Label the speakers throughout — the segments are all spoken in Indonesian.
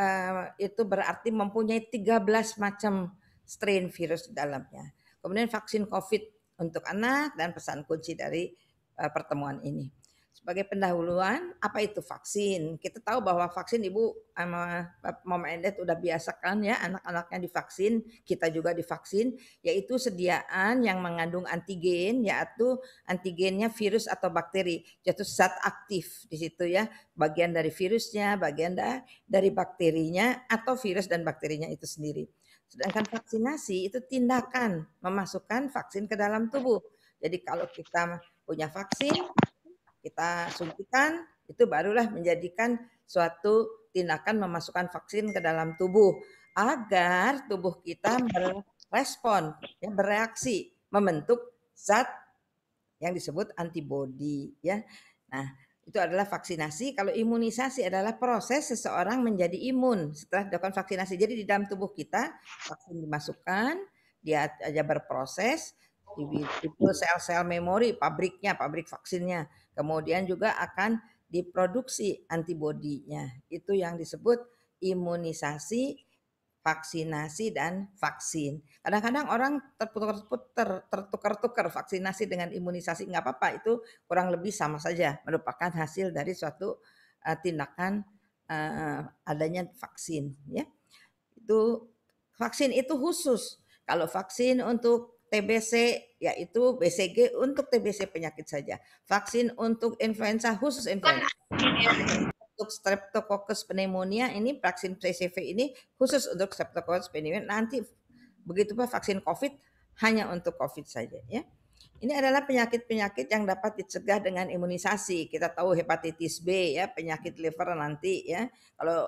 Speaker 1: uh, itu berarti mempunyai 13 macam strain virus di dalamnya. Kemudian vaksin COVID untuk anak dan pesan kunci dari uh, pertemuan ini sebagai pendahuluan apa itu vaksin. Kita tahu bahwa vaksin Ibu sama Mama Endet udah biasakan ya anak-anaknya divaksin, kita juga divaksin, yaitu sediaan yang mengandung antigen yaitu antigennya virus atau bakteri, yaitu zat aktif di situ ya, bagian dari virusnya, bagian dari bakterinya atau virus dan bakterinya itu sendiri. Sedangkan vaksinasi itu tindakan memasukkan vaksin ke dalam tubuh. Jadi kalau kita punya vaksin, kita suntikan itu barulah menjadikan suatu tindakan memasukkan vaksin ke dalam tubuh agar tubuh kita merespon, ya, bereaksi, membentuk zat yang disebut antibodi ya. Nah, itu adalah vaksinasi. Kalau imunisasi adalah proses seseorang menjadi imun setelah dilakukan vaksinasi. Jadi di dalam tubuh kita vaksin dimasukkan, dia aja berproses, itu sel-sel memori, pabriknya, pabrik vaksinnya. Kemudian juga akan diproduksi antibodinya. Itu yang disebut imunisasi, vaksinasi dan vaksin. Kadang-kadang orang tertukar-tukar vaksinasi dengan imunisasi nggak apa-apa itu kurang lebih sama saja merupakan hasil dari suatu uh, tindakan uh, adanya vaksin ya. Itu vaksin itu khusus. Kalau vaksin untuk TBC yaitu BCG untuk TBC penyakit saja. Vaksin untuk influenza khusus influenza. Untuk Streptococcus pneumonia ini vaksin PCV ini khusus untuk Streptococcus pneumonia. Nanti begitu pun vaksin COVID hanya untuk COVID saja ya. Ini adalah penyakit-penyakit yang dapat dicegah dengan imunisasi. Kita tahu hepatitis B ya, penyakit liver nanti ya. Kalau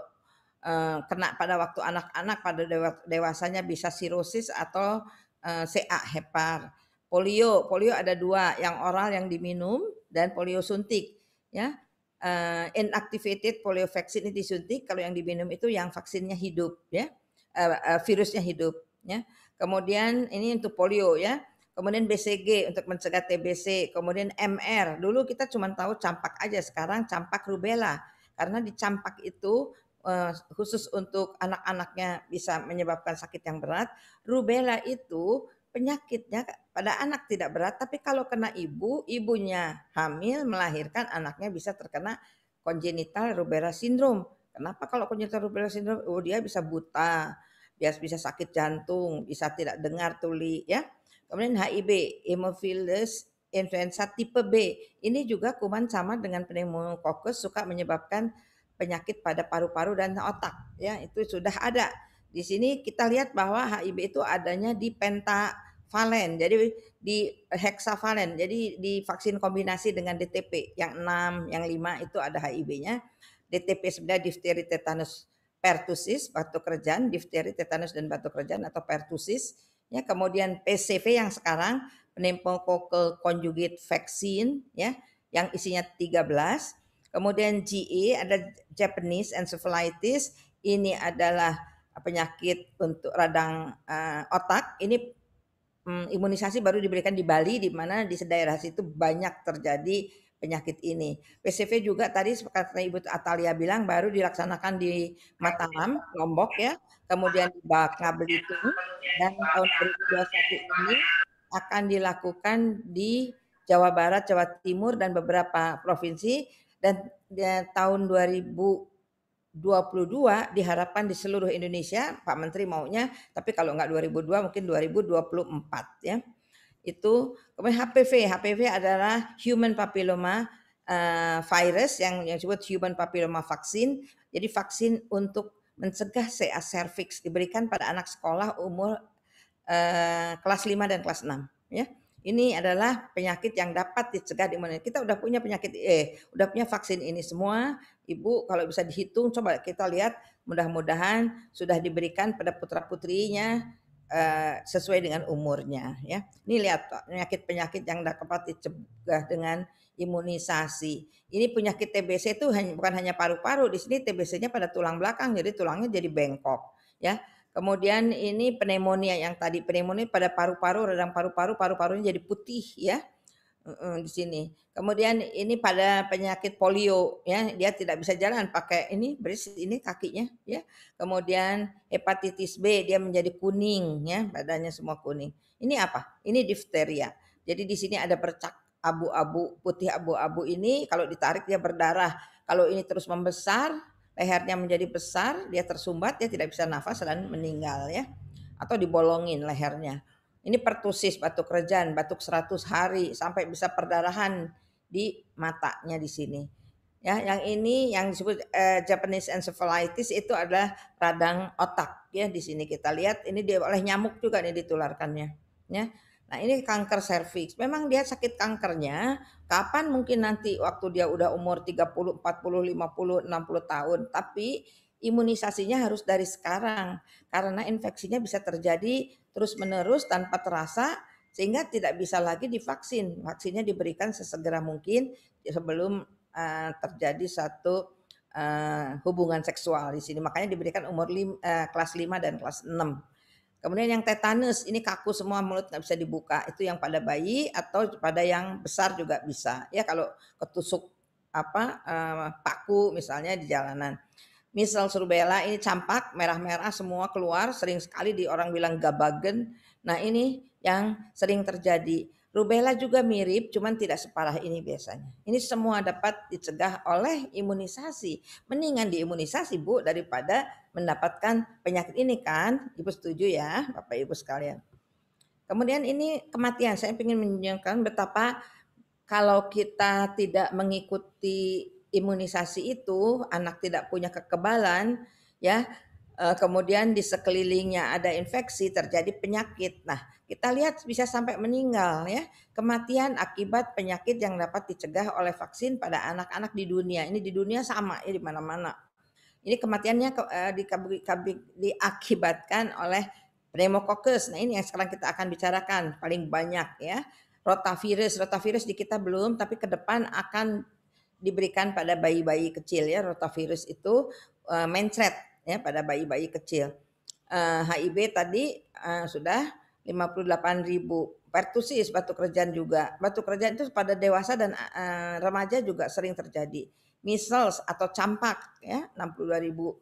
Speaker 1: uh, kena pada waktu anak-anak pada dewasanya bisa sirosis atau uh, eh, CA hepar. Polio, polio ada dua, yang oral yang diminum dan polio suntik. Ya, uh, inactivated polio vaksin ini disuntik, kalau yang diminum itu yang vaksinnya hidup, ya, uh, virusnya hidup. Ya, kemudian ini untuk polio ya. Kemudian BCG untuk mencegah TBC, kemudian MR. Dulu kita cuma tahu campak aja, sekarang campak rubella. Karena di campak itu khusus untuk anak-anaknya bisa menyebabkan sakit yang berat. Rubella itu penyakitnya pada anak tidak berat, tapi kalau kena ibu, ibunya hamil melahirkan anaknya bisa terkena congenital rubella syndrome. Kenapa kalau congenital rubella syndrome? Oh dia bisa buta, dia bisa sakit jantung, bisa tidak dengar tuli ya. Kemudian HIV, Haemophilus influenza tipe B. Ini juga kuman sama dengan pneumococcus suka menyebabkan penyakit pada paru-paru dan otak ya. Itu sudah ada. Di sini kita lihat bahwa HIV itu adanya di pentavalen jadi di hexavalen jadi di vaksin kombinasi dengan DTP yang 6 yang 5 itu ada HIV-nya DTP sebenarnya difteri tetanus pertusis batuk kerjaan difteri tetanus dan batuk kerjaan atau pertusis ya kemudian PCV yang sekarang pneumococcal conjugate vaccine ya yang isinya 13 Kemudian GE ada Japanese encephalitis. Ini adalah penyakit untuk radang uh, otak. Ini um, imunisasi baru diberikan di Bali di mana di daerah situ banyak terjadi penyakit ini. PCV juga tadi seperti Ibu Atalia bilang baru dilaksanakan di Mataram, Lombok ya. Kemudian di Bangka Belitung dan tahun 2021 ini akan dilakukan di Jawa Barat, Jawa Timur dan beberapa provinsi dan ya, tahun 2022 diharapkan di seluruh Indonesia Pak Menteri maunya tapi kalau enggak 2002 mungkin 2024 ya. Itu kemudian HPV HPV adalah human papilloma uh, virus yang yang disebut human papilloma vaksin. Jadi vaksin untuk mencegah CA cervix diberikan pada anak sekolah umur uh, kelas 5 dan kelas 6 ya ini adalah penyakit yang dapat dicegah di mana kita udah punya penyakit eh udah punya vaksin ini semua. Ibu kalau bisa dihitung coba kita lihat mudah-mudahan sudah diberikan pada putra-putrinya eh, sesuai dengan umurnya ya. Ini lihat penyakit-penyakit yang dapat dicegah dengan imunisasi. Ini penyakit TBC itu bukan hanya paru-paru, di sini TBC-nya pada tulang belakang, jadi tulangnya jadi bengkok ya. Kemudian ini pneumonia yang tadi pneumonia pada paru-paru, radang paru-paru, paru-parunya jadi putih ya. di sini. Kemudian ini pada penyakit polio ya, dia tidak bisa jalan pakai ini beris ini kakinya ya. Kemudian hepatitis B dia menjadi kuning ya, badannya semua kuning. Ini apa? Ini difteria. Jadi di sini ada bercak abu-abu, putih abu-abu ini kalau ditarik dia berdarah. Kalau ini terus membesar, lehernya menjadi besar, dia tersumbat, dia tidak bisa nafas dan meninggal ya. Atau dibolongin lehernya. Ini pertusis batuk rejan, batuk 100 hari sampai bisa perdarahan di matanya di sini. Ya, yang ini yang disebut eh, Japanese encephalitis itu adalah radang otak ya di sini kita lihat ini dia oleh nyamuk juga nih ditularkannya ya. Nah, ini kanker serviks. Memang dia sakit kankernya kapan mungkin nanti waktu dia udah umur 30, 40, 50, 60 tahun, tapi imunisasinya harus dari sekarang karena infeksinya bisa terjadi terus-menerus tanpa terasa sehingga tidak bisa lagi divaksin. Vaksinnya diberikan sesegera mungkin sebelum uh, terjadi satu uh, hubungan seksual di sini. Makanya diberikan umur lim, uh, kelas 5 dan kelas 6. Kemudian yang tetanus, ini kaku semua mulut nggak bisa dibuka. Itu yang pada bayi atau pada yang besar juga bisa. Ya kalau ketusuk apa uh, paku misalnya di jalanan. Misal rubella ini campak merah-merah semua keluar sering sekali di orang bilang gabagen. Nah ini yang sering terjadi. Rubella juga mirip cuman tidak separah ini biasanya. Ini semua dapat dicegah oleh imunisasi. Mendingan diimunisasi Bu daripada mendapatkan penyakit ini kan. Ibu setuju ya Bapak Ibu sekalian. Kemudian ini kematian. Saya ingin menunjukkan betapa kalau kita tidak mengikuti imunisasi itu anak tidak punya kekebalan ya eh, kemudian di sekelilingnya ada infeksi terjadi penyakit nah kita lihat bisa sampai meninggal ya. Kematian akibat penyakit yang dapat dicegah oleh vaksin pada anak-anak di dunia. Ini di dunia sama ya di mana-mana. Ini kematiannya eh, diakibatkan oleh pneumococcus. Nah ini yang sekarang kita akan bicarakan paling banyak ya. Rotavirus. Rotavirus di kita belum tapi ke depan akan diberikan pada bayi-bayi kecil ya. Rotavirus itu uh, mencret ya pada bayi-bayi kecil. Uh, eh, HIV tadi uh, sudah 58 ribu. Pertusis batuk rejan juga. Batuk rejan itu pada dewasa dan uh, remaja juga sering terjadi. Measles atau campak ya 62 ribu.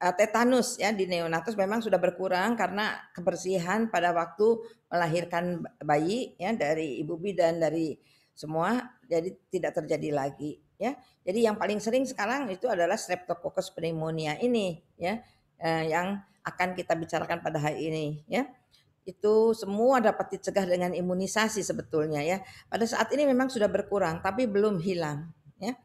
Speaker 1: Uh, tetanus ya di neonatus memang sudah berkurang karena kebersihan pada waktu melahirkan bayi ya dari ibu bidan dari semua jadi tidak terjadi lagi ya. Jadi yang paling sering sekarang itu adalah Streptococcus pneumonia ini ya eh, yang akan kita bicarakan pada hari ini ya. Itu semua dapat dicegah dengan imunisasi sebetulnya ya. Pada saat ini memang sudah berkurang tapi belum hilang ya.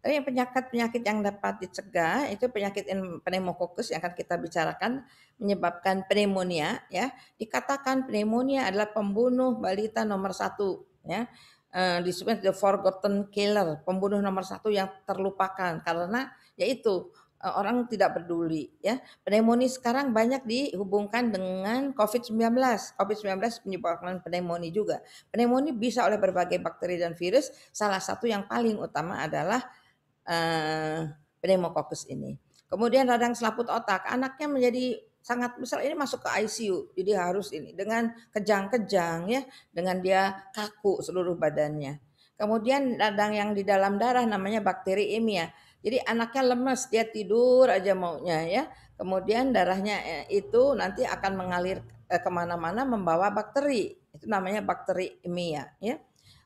Speaker 1: Tapi penyakit-penyakit yang dapat dicegah itu penyakit pneumococcus yang akan kita bicarakan menyebabkan pneumonia ya. Dikatakan pneumonia adalah pembunuh balita nomor satu ya uh, disebut the forgotten killer, pembunuh nomor satu yang terlupakan karena yaitu orang tidak peduli ya. Pneumonia sekarang banyak dihubungkan dengan COVID-19. COVID-19 menyebabkan pneumonia juga. Pneumonia bisa oleh berbagai bakteri dan virus. Salah satu yang paling utama adalah uh, pneumococcus ini. Kemudian radang selaput otak, anaknya menjadi sangat besar ini masuk ke ICU jadi harus ini dengan kejang-kejang ya dengan dia kaku seluruh badannya kemudian radang yang di dalam darah namanya bakteri emia jadi anaknya lemes dia tidur aja maunya ya kemudian darahnya eh, itu nanti akan mengalir eh, ke mana-mana membawa bakteri itu namanya bakteri emia ya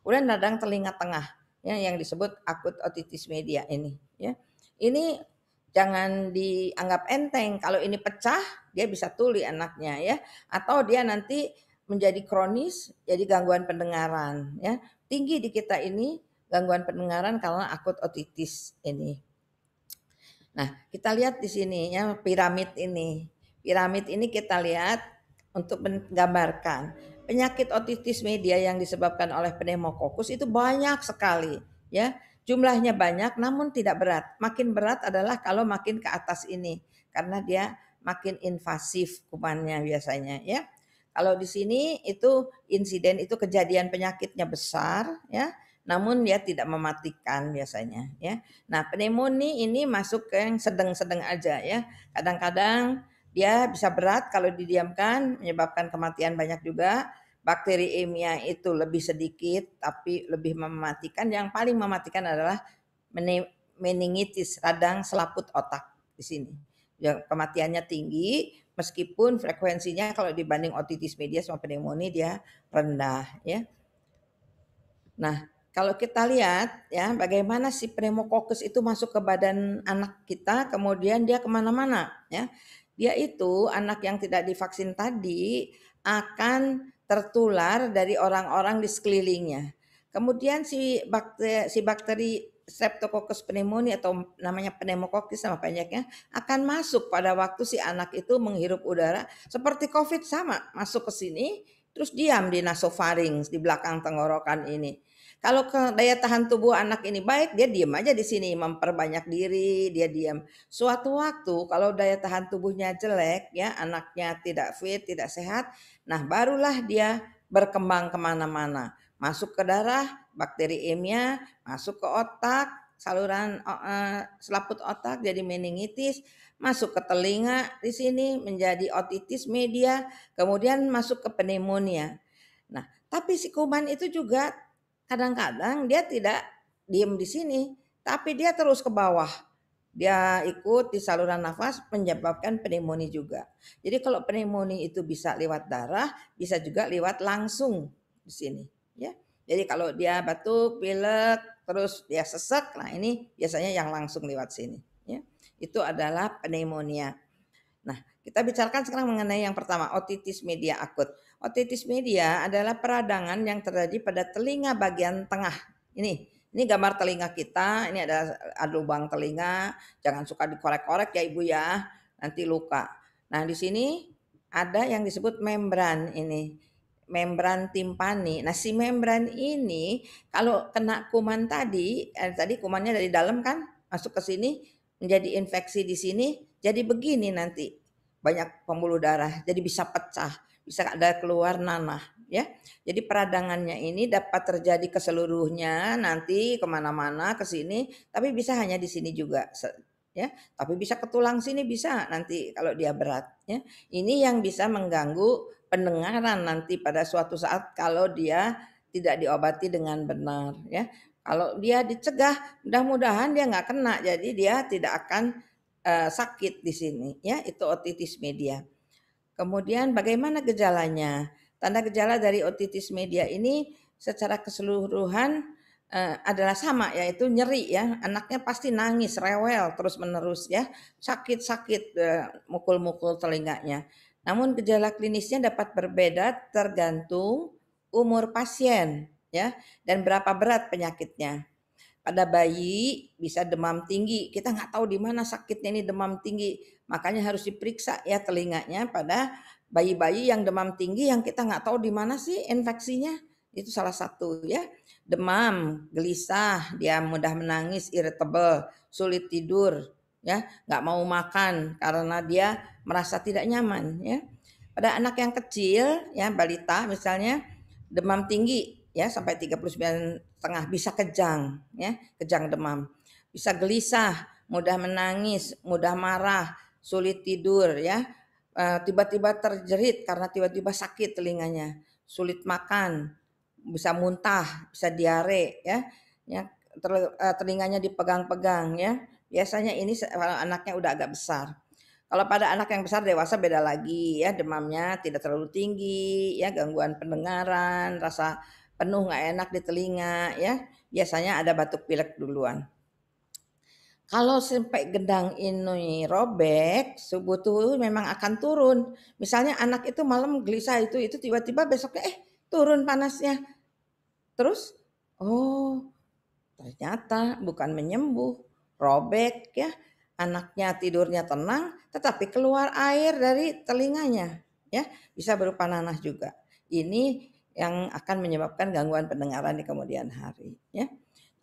Speaker 1: kemudian radang telinga tengah ya yang disebut akut otitis media ini ya ini jangan dianggap enteng. Kalau ini pecah, dia bisa tuli anaknya ya. Atau dia nanti menjadi kronis, jadi gangguan pendengaran ya. Tinggi di kita ini gangguan pendengaran karena akut otitis ini. Nah, kita lihat di sini ya piramid ini. Piramid ini kita lihat untuk menggambarkan penyakit otitis media yang disebabkan oleh pneumokokus itu banyak sekali ya Jumlahnya banyak namun tidak berat. Makin berat adalah kalau makin ke atas ini karena dia makin invasif kumannya biasanya ya. Kalau di sini itu insiden itu kejadian penyakitnya besar ya, namun dia tidak mematikan biasanya ya. Nah, pneumonia ini masuk ke yang sedang-sedang aja ya. Kadang-kadang dia bisa berat kalau didiamkan menyebabkan kematian banyak juga. bakteri EMIA itu lebih sedikit tapi lebih mematikan. Yang paling mematikan adalah meningitis radang selaput otak di sini. Yang kematiannya tinggi meskipun frekuensinya kalau dibanding otitis media sama pneumonia dia rendah ya. Nah, kalau kita lihat ya bagaimana si pneumococcus itu masuk ke badan anak kita kemudian dia ke mana-mana ya. Dia itu anak yang tidak divaksin tadi akan tertular dari orang-orang di sekelilingnya. Kemudian si bakteri, si bakteri Streptococcus pneumonia atau namanya pneumococcus sama banyaknya akan masuk pada waktu si anak itu menghirup udara seperti COVID sama masuk ke sini terus diam di nasofaring di belakang tenggorokan ini. Kalau ke daya tahan tubuh anak ini baik, dia diam aja di sini, memperbanyak diri, dia diam. Suatu waktu kalau daya tahan tubuhnya jelek, ya anaknya tidak fit, tidak sehat, nah barulah dia berkembang ke mana-mana. Masuk ke darah, bakteri emia, masuk ke otak, saluran uh, selaput otak jadi meningitis, masuk ke telinga di sini menjadi otitis media, kemudian masuk ke pneumonia. Nah, tapi si kuman itu juga kadang-kadang dia tidak diem di sini, tapi dia terus ke bawah. Dia ikut di saluran nafas menyebabkan pneumonia juga. Jadi kalau pneumonia itu bisa lewat darah, bisa juga lewat langsung di sini, ya. Jadi kalau dia batuk, pilek, terus dia sesek, nah ini biasanya yang langsung lewat sini, ya. Itu adalah pneumonia. Nah, kita bicarakan sekarang mengenai yang pertama, otitis media akut. Otitis media adalah peradangan yang terjadi pada telinga bagian tengah. Ini, ini gambar telinga kita. Ini ada, lubang telinga. Jangan suka dikorek-korek ya ibu ya, nanti luka. Nah di sini ada yang disebut membran ini, membran timpani. Nah si membran ini kalau kena kuman tadi, eh, tadi kumannya dari dalam kan masuk ke sini menjadi infeksi di sini, jadi begini nanti banyak pembuluh darah, jadi bisa pecah bisa ada keluar nanah ya. Jadi peradangannya ini dapat terjadi ke seluruhnya nanti ke mana-mana ke sini, tapi bisa hanya di sini juga ya. Tapi bisa ke tulang sini bisa nanti kalau dia berat ya. Ini yang bisa mengganggu pendengaran nanti pada suatu saat kalau dia tidak diobati dengan benar ya. Kalau dia dicegah, mudah-mudahan dia nggak kena, jadi dia tidak akan uh, sakit di sini ya. Itu otitis media. Kemudian bagaimana gejalanya? Tanda gejala dari otitis media ini secara keseluruhan uh, adalah sama yaitu nyeri ya. Anaknya pasti nangis, rewel terus-menerus ya. Sakit-sakit uh, mukul-mukul telinganya. Namun gejala klinisnya dapat berbeda tergantung umur pasien ya dan berapa berat penyakitnya. Pada bayi bisa demam tinggi, kita nggak tahu di mana sakitnya ini demam tinggi Makanya harus diperiksa ya telinganya pada bayi-bayi yang demam tinggi yang kita nggak tahu di mana sih infeksinya. Itu salah satu ya. Demam, gelisah, dia mudah menangis, irritable, sulit tidur, ya, nggak mau makan karena dia merasa tidak nyaman, ya. Pada anak yang kecil, ya, balita misalnya, demam tinggi, ya, sampai 39 setengah bisa kejang, ya, kejang demam. Bisa gelisah, mudah menangis, mudah marah, sulit tidur ya, eh, tiba-tiba terjerit karena tiba-tiba sakit telinganya, sulit makan, bisa muntah, bisa diare ya, ya eh, telinganya dipegang-pegang ya. Biasanya ini kalau anaknya udah agak besar. Kalau pada anak yang besar dewasa beda lagi ya, demamnya tidak terlalu tinggi, ya gangguan pendengaran, rasa penuh nggak enak di telinga ya. Biasanya ada batuk pilek duluan. Kalau sampai gendang ini robek, subuh tuh memang akan turun. Misalnya anak itu malam gelisah itu, itu tiba-tiba besoknya eh turun panasnya. Terus, oh ternyata bukan menyembuh, robek ya. Anaknya tidurnya tenang, tetapi keluar air dari telinganya, ya bisa berupa nanah juga. Ini yang akan menyebabkan gangguan pendengaran di kemudian hari, ya.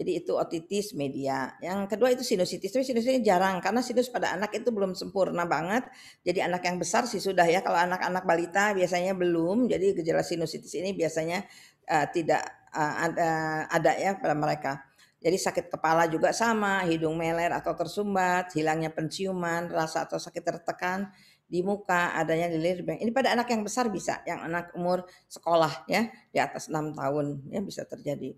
Speaker 1: Jadi itu otitis media. Yang kedua itu sinusitis. Tapi sinusitis jarang karena sinus pada anak itu belum sempurna banget. Jadi anak yang besar sih sudah ya. Kalau anak-anak balita biasanya belum. Jadi gejala sinusitis ini biasanya uh, tidak uh, ada ada ya pada mereka. Jadi sakit kepala juga sama, hidung meler atau tersumbat, hilangnya penciuman, rasa atau sakit tertekan, di muka, adanya di lirik. Ini pada anak yang besar bisa, yang anak umur sekolah ya, di atas enam tahun ya bisa terjadi.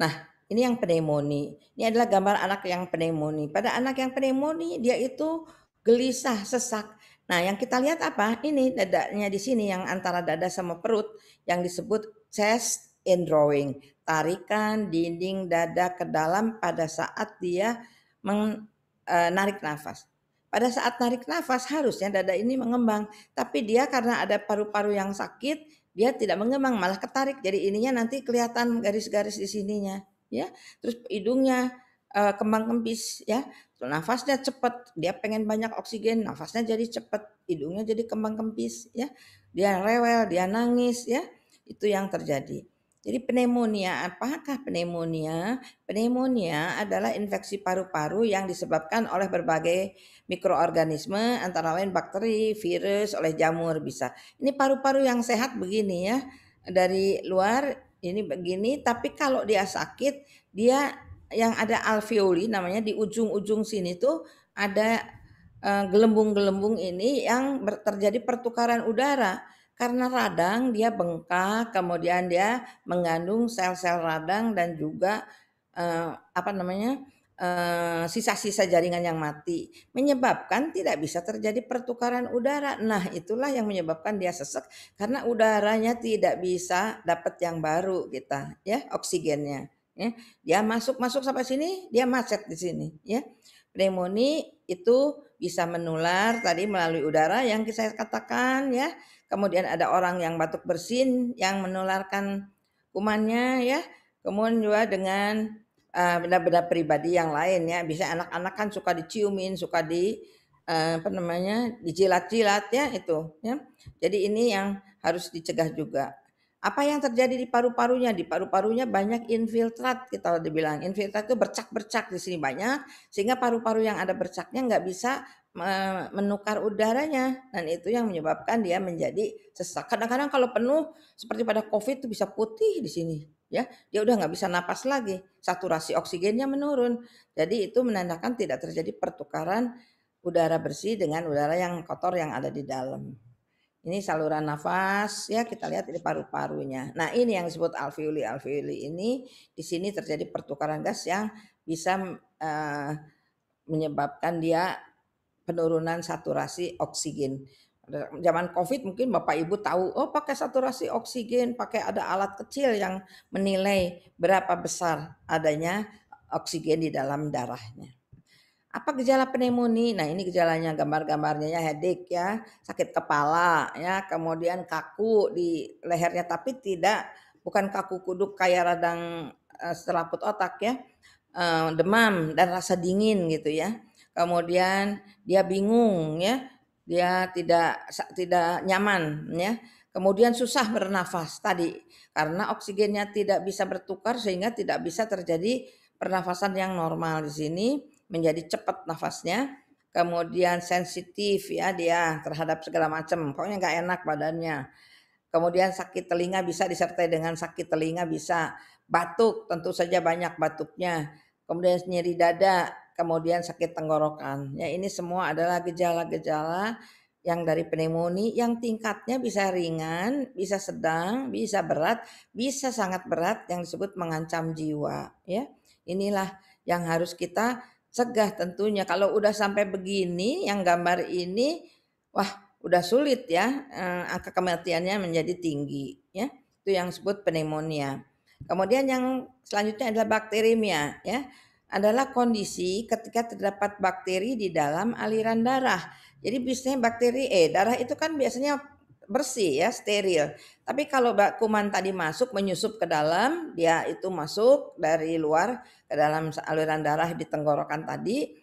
Speaker 1: Nah, ini yang pneumonia. Ini adalah gambar anak yang pneumonia. Pada anak yang pneumonia dia itu gelisah, sesak. Nah, yang kita lihat apa? Ini dadanya di sini yang antara dada sama perut yang disebut chest in drawing. Tarikan dinding dada ke dalam pada saat dia menarik eh, nafas. Pada saat narik nafas harusnya dada ini mengembang, tapi dia karena ada paru-paru yang sakit, dia tidak mengembang malah ketarik. Jadi ininya nanti kelihatan garis-garis di sininya, ya. Terus hidungnya uh, kembang kempis, ya. Nafasnya cepat, dia pengen banyak oksigen, nafasnya jadi cepat, hidungnya jadi kembang kempis, ya. Dia rewel, dia nangis, ya. Itu yang terjadi. Jadi pneumonia, apakah pneumonia? Pneumonia adalah infeksi paru-paru yang disebabkan oleh berbagai mikroorganisme antara lain bakteri, virus, oleh jamur bisa. Ini paru-paru yang sehat begini ya. Dari luar ini begini, tapi kalau dia sakit, dia yang ada alveoli namanya di ujung-ujung sini tuh ada eh, gelembung-gelembung ini yang terjadi pertukaran udara karena radang dia bengkak, kemudian dia mengandung sel-sel radang dan juga eh, apa namanya eh, sisa-sisa jaringan yang mati, menyebabkan tidak bisa terjadi pertukaran udara. Nah, itulah yang menyebabkan dia sesek karena udaranya tidak bisa dapat yang baru kita, ya oksigennya. Ya. Dia masuk masuk sampai sini, dia macet di sini, ya. Pneumonia itu bisa menular tadi melalui udara yang saya katakan ya kemudian ada orang yang batuk bersin yang menularkan kumannya ya, kemudian juga dengan uh, benda-benda pribadi yang lain ya, bisa anak-anak kan suka diciumin, suka di uh, apa namanya dijilat-jilat ya itu ya. Jadi ini yang harus dicegah juga. Apa yang terjadi di paru-parunya? Di paru-parunya banyak infiltrat kita dibilang. Infiltrat itu bercak-bercak di sini banyak sehingga paru-paru yang ada bercaknya nggak bisa menukar udaranya dan itu yang menyebabkan dia menjadi sesak. Kadang-kadang kalau penuh seperti pada COVID itu bisa putih di sini ya. Dia udah nggak bisa napas lagi, saturasi oksigennya menurun. Jadi itu menandakan tidak terjadi pertukaran udara bersih dengan udara yang kotor yang ada di dalam. Ini saluran nafas ya kita lihat ini paru-parunya. Nah ini yang disebut alveoli alveoli ini di sini terjadi pertukaran gas yang bisa uh, menyebabkan dia penurunan saturasi oksigen. Zaman COVID mungkin Bapak Ibu tahu, oh pakai saturasi oksigen, pakai ada alat kecil yang menilai berapa besar adanya oksigen di dalam darahnya. Apa gejala pneumonia? Nah ini gejalanya gambar-gambarnya ya headache ya, sakit kepala ya, kemudian kaku di lehernya tapi tidak bukan kaku kuduk kayak radang uh, selaput otak ya, uh, demam dan rasa dingin gitu ya kemudian dia bingung ya, dia tidak tidak nyaman ya. Kemudian susah bernafas tadi karena oksigennya tidak bisa bertukar sehingga tidak bisa terjadi pernafasan yang normal di sini menjadi cepat nafasnya. Kemudian sensitif ya dia terhadap segala macam, pokoknya nggak enak badannya. Kemudian sakit telinga bisa disertai dengan sakit telinga bisa batuk tentu saja banyak batuknya. Kemudian nyeri dada kemudian sakit tenggorokan. Ya ini semua adalah gejala-gejala yang dari pneumonia yang tingkatnya bisa ringan, bisa sedang, bisa berat, bisa sangat berat yang disebut mengancam jiwa, ya. Inilah yang harus kita cegah tentunya. Kalau udah sampai begini yang gambar ini wah udah sulit ya eh, angka kematiannya menjadi tinggi ya. Itu yang disebut pneumonia. Kemudian yang selanjutnya adalah bakterimia ya adalah kondisi ketika terdapat bakteri di dalam aliran darah. Jadi biasanya bakteri eh darah itu kan biasanya bersih ya, steril. Tapi kalau kuman tadi masuk menyusup ke dalam, dia itu masuk dari luar ke dalam aliran darah di tenggorokan tadi.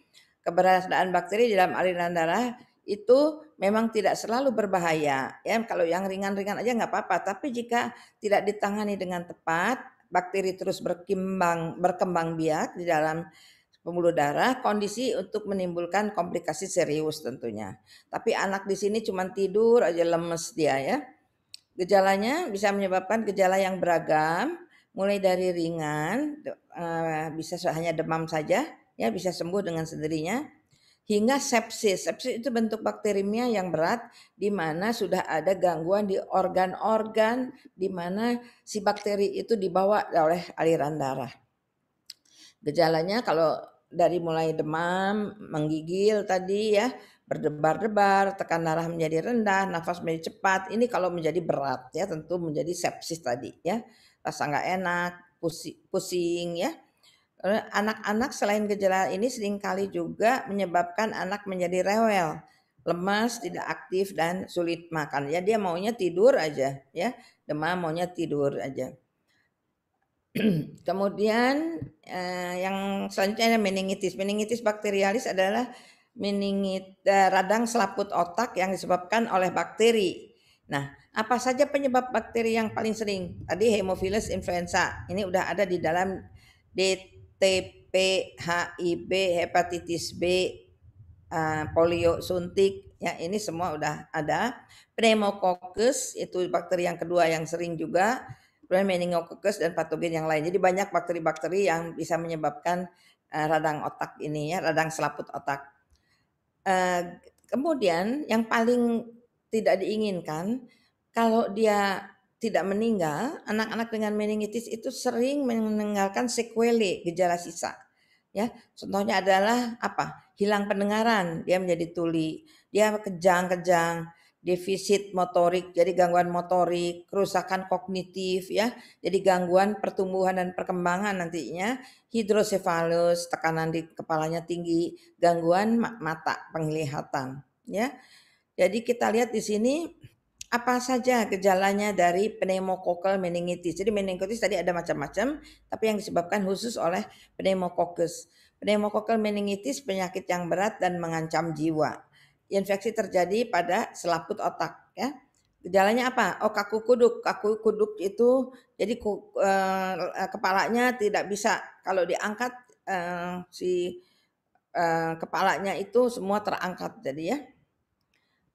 Speaker 1: Keberadaan bakteri di dalam aliran darah itu memang tidak selalu berbahaya ya kalau yang ringan-ringan aja nggak apa-apa tapi jika tidak ditangani dengan tepat bakteri terus berkembang berkembang biak di dalam pembuluh darah, kondisi untuk menimbulkan komplikasi serius tentunya. Tapi anak di sini cuma tidur aja lemes dia ya. Gejalanya bisa menyebabkan gejala yang beragam, mulai dari ringan, eh, bisa hanya demam saja, ya bisa sembuh dengan sendirinya. Hingga sepsis. Sepsis itu bentuk bakterimia yang berat di mana sudah ada gangguan di organ-organ di mana si bakteri itu dibawa oleh aliran darah. Gejalanya kalau dari mulai demam, menggigil tadi ya, berdebar-debar, tekan darah menjadi rendah, nafas menjadi cepat. Ini kalau menjadi berat ya, tentu menjadi sepsis tadi ya. Rasa nggak enak, pusing, pusing ya Anak-anak selain gejala ini sering kali juga menyebabkan anak menjadi rewel, lemas, tidak aktif dan sulit makan. Ya dia maunya tidur aja, ya. Demam maunya tidur aja. Kemudian eh, yang selanjutnya meningitis. Meningitis bakterialis adalah meningit eh, radang selaput otak yang disebabkan oleh bakteri. Nah, apa saja penyebab bakteri yang paling sering? Tadi Haemophilus influenza. Ini udah ada di dalam TP, HIV, hepatitis B, uh, polio suntik, ya ini semua udah ada. Pneumococcus itu bakteri yang kedua yang sering juga. Kemudian meningococcus dan patogen yang lain. Jadi banyak bakteri-bakteri yang bisa menyebabkan uh, radang otak ini ya, radang selaput otak. Uh, kemudian yang paling tidak diinginkan kalau dia tidak meninggal, anak-anak dengan meningitis itu sering meninggalkan sequelae gejala sisa. Ya, contohnya adalah apa? Hilang pendengaran, dia menjadi tuli, dia kejang-kejang, defisit motorik, jadi gangguan motorik, kerusakan kognitif ya, jadi gangguan pertumbuhan dan perkembangan nantinya, hidrosefalus, tekanan di kepalanya tinggi, gangguan mata, penglihatan ya. Jadi kita lihat di sini apa saja gejalanya dari pneumococcal meningitis. Jadi meningitis tadi ada macam-macam, tapi yang disebabkan khusus oleh pneumococcus. Pneumococcal meningitis penyakit yang berat dan mengancam jiwa. Infeksi terjadi pada selaput otak ya. Gejalanya apa? Oh kaku kuduk. Kaku kuduk itu jadi uh, kepalanya tidak bisa kalau diangkat uh, si uh, kepalanya itu semua terangkat jadi ya.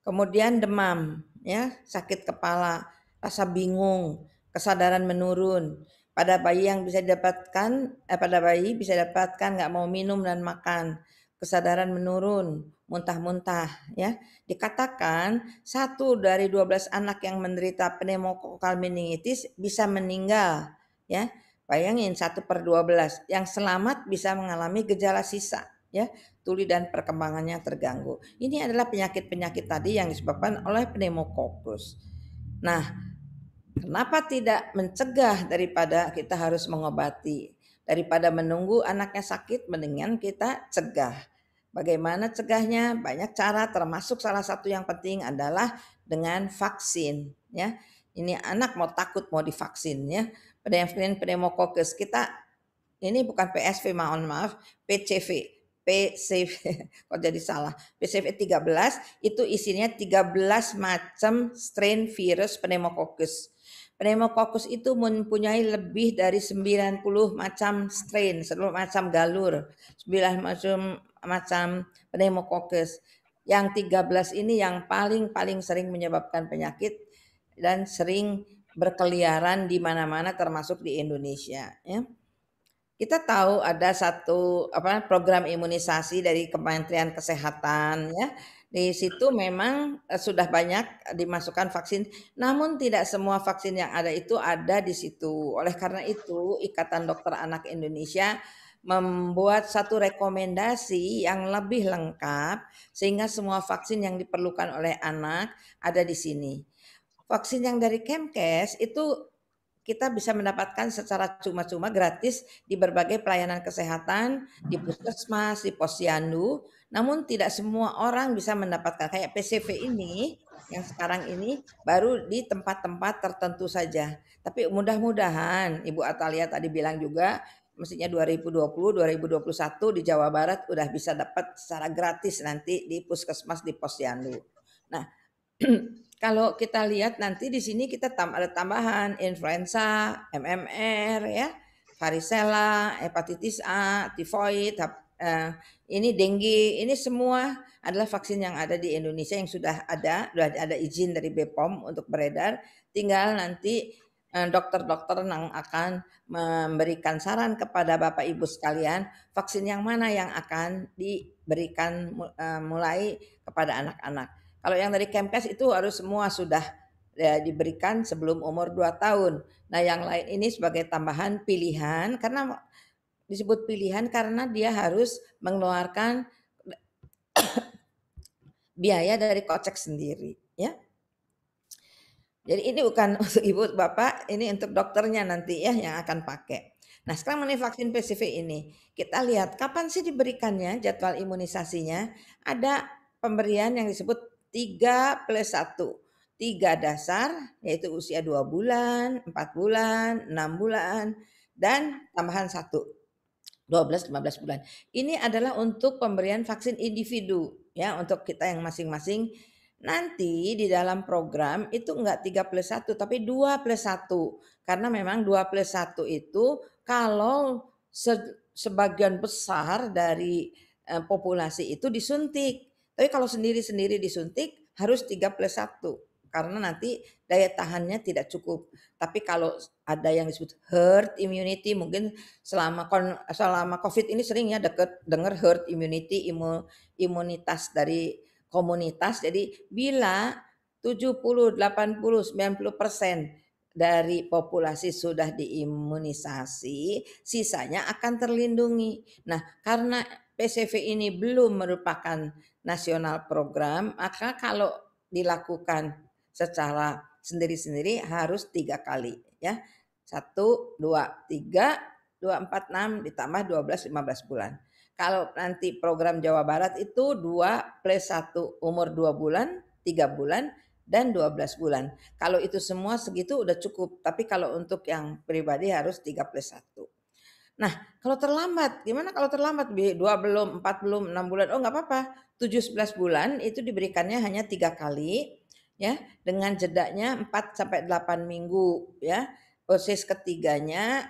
Speaker 1: Kemudian demam, ya, sakit kepala, rasa bingung, kesadaran menurun. Pada bayi yang bisa didapatkan, eh, pada bayi bisa didapatkan nggak mau minum dan makan, kesadaran menurun, muntah-muntah, ya. Dikatakan satu dari 12 anak yang menderita pneumokokal meningitis bisa meninggal, ya. Bayangin satu per 12 yang selamat bisa mengalami gejala sisa, ya tuli dan perkembangannya terganggu. Ini adalah penyakit-penyakit tadi yang disebabkan oleh pneumococcus. Nah, kenapa tidak mencegah daripada kita harus mengobati? Daripada menunggu anaknya sakit, mendingan kita cegah. Bagaimana cegahnya? Banyak cara, termasuk salah satu yang penting adalah dengan vaksin. Ya, ini anak mau takut mau divaksin ya. Pneumococcus kita ini bukan PSV mohon maaf, PCV PCV kok jadi salah. PCV 13 itu isinya 13 macam strain virus pneumococcus. Pneumococcus itu mempunyai lebih dari 90 macam strain, seluruh macam galur, 9 macam macam pneumococcus. Yang 13 ini yang paling-paling sering menyebabkan penyakit dan sering berkeliaran di mana-mana termasuk di Indonesia ya. Kita tahu ada satu apa program imunisasi dari Kementerian Kesehatan ya. Di situ memang eh, sudah banyak dimasukkan vaksin, namun tidak semua vaksin yang ada itu ada di situ. Oleh karena itu, Ikatan Dokter Anak Indonesia membuat satu rekomendasi yang lebih lengkap sehingga semua vaksin yang diperlukan oleh anak ada di sini. Vaksin yang dari Kemkes itu kita bisa mendapatkan secara cuma-cuma gratis di berbagai pelayanan kesehatan, di puskesmas, di posyandu. Namun tidak semua orang bisa mendapatkan kayak PCV ini yang sekarang ini baru di tempat-tempat tertentu saja. Tapi mudah-mudahan Ibu Atalia tadi bilang juga mestinya 2020 2021 di Jawa Barat udah bisa dapat secara gratis nanti di puskesmas di posyandu. Nah, kalau kita lihat nanti di sini kita tam ada tambahan influenza, MMR ya, varicella, hepatitis A, tifoid, uh, ini dengue, ini semua adalah vaksin yang ada di Indonesia yang sudah ada, sudah ada izin dari BPOM untuk beredar. Tinggal nanti eh, dokter-dokter yang akan memberikan saran kepada Bapak Ibu sekalian vaksin yang mana yang akan di berikan uh, mulai kepada anak-anak. Kalau yang dari Kemkes itu harus semua sudah ya, diberikan sebelum umur 2 tahun. Nah, yang lain ini sebagai tambahan pilihan karena disebut pilihan karena dia harus mengeluarkan biaya dari kocek sendiri, ya. Jadi ini bukan untuk ibu bapak, ini untuk dokternya nanti ya yang akan pakai. Nah sekarang mengenai vaksin PCV ini, kita lihat kapan sih diberikannya jadwal imunisasinya. Ada pemberian yang disebut 3 plus 1. 3 dasar yaitu usia 2 bulan, 4 bulan, 6 bulan, dan tambahan 1. 12-15 bulan. Ini adalah untuk pemberian vaksin individu ya untuk kita yang masing-masing Nanti di dalam program itu enggak 3 plus 1 tapi 2 plus 1. Karena memang 2 plus 1 itu kalau se sebagian besar dari eh, populasi itu disuntik. Tapi kalau sendiri-sendiri disuntik harus 3 plus 1 karena nanti daya tahannya tidak cukup. Tapi kalau ada yang disebut herd immunity, mungkin selama selama COVID ini sering ya deket dengar herd immunity, imu, imunitas dari komunitas. Jadi bila 70, 80, 90 persen dari populasi sudah diimunisasi, sisanya akan terlindungi. Nah, karena PCV ini belum merupakan nasional program, maka kalau dilakukan secara sendiri-sendiri harus tiga kali ya. Satu, dua, tiga, dua, empat, enam, ditambah dua belas, lima belas bulan. Kalau nanti program Jawa Barat itu 2 plus 1 umur 2 bulan, 3 bulan, dan 12 bulan. Kalau itu semua segitu udah cukup. Tapi kalau untuk yang pribadi harus 3 plus 1. Nah, kalau terlambat, gimana kalau terlambat? 2 belum, 4 belum, 6 bulan. Oh nggak apa-apa. 7-11 bulan itu diberikannya hanya tiga kali ya dengan jedanya 4 sampai 8 minggu ya. Dosis ketiganya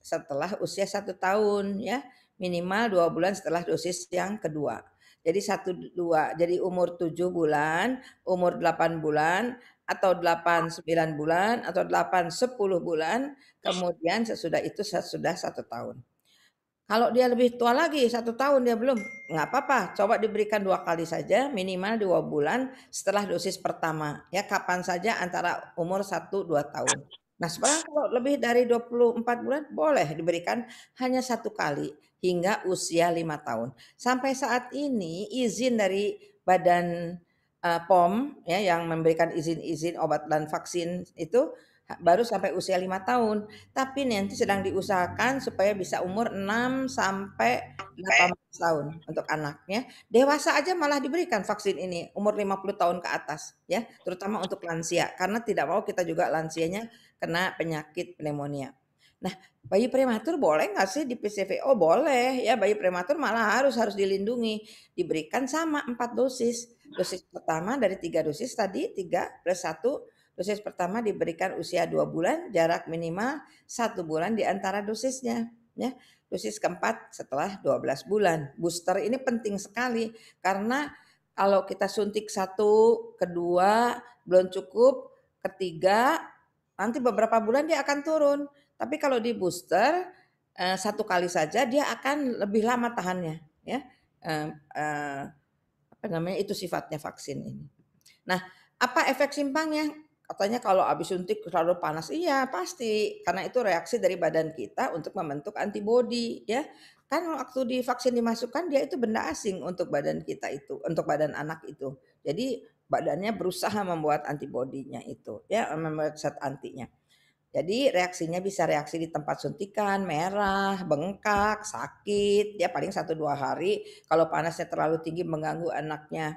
Speaker 1: setelah usia satu tahun ya minimal dua bulan setelah dosis yang kedua. Jadi satu dua, jadi umur tujuh bulan, umur delapan bulan, atau delapan sembilan bulan, atau delapan sepuluh bulan, kemudian sesudah itu sudah satu tahun. Kalau dia lebih tua lagi, satu tahun dia belum, nggak apa-apa. Coba diberikan dua kali saja, minimal dua bulan setelah dosis pertama. Ya kapan saja antara umur satu dua tahun. Nah sekarang kalau lebih dari 24 bulan boleh diberikan hanya satu kali hingga usia lima tahun. Sampai saat ini izin dari Badan uh, POM ya yang memberikan izin-izin obat dan vaksin itu baru sampai usia lima tahun. Tapi nanti sedang diusahakan supaya bisa umur 6 sampai 18 tahun untuk anaknya. Dewasa aja malah diberikan vaksin ini umur 50 tahun ke atas ya, terutama untuk lansia karena tidak mau kita juga lansianya kena penyakit pneumonia. Nah, bayi prematur boleh nggak sih di PCV? Oh boleh ya, bayi prematur malah harus harus dilindungi. Diberikan sama empat dosis. Dosis pertama dari tiga dosis tadi, tiga plus satu. Dosis pertama diberikan usia dua bulan, jarak minimal satu bulan di antara dosisnya. Ya. Dosis keempat setelah 12 bulan. Booster ini penting sekali karena kalau kita suntik satu, kedua belum cukup, ketiga nanti beberapa bulan dia akan turun. Tapi kalau di booster eh, satu kali saja dia akan lebih lama tahannya, ya. Apa namanya itu sifatnya vaksin ini. Nah, apa efek simpangnya? Katanya kalau habis suntik selalu panas. Iya, pasti. Karena itu reaksi dari badan kita untuk membentuk antibodi, ya. Kan waktu di vaksin dimasukkan dia itu benda asing untuk badan kita itu, untuk badan anak itu. Jadi badannya berusaha membuat antibodinya itu, ya, membuat zat antinya. Jadi reaksinya bisa reaksi di tempat suntikan, merah, bengkak, sakit, ya paling satu dua hari. Kalau panasnya terlalu tinggi mengganggu anaknya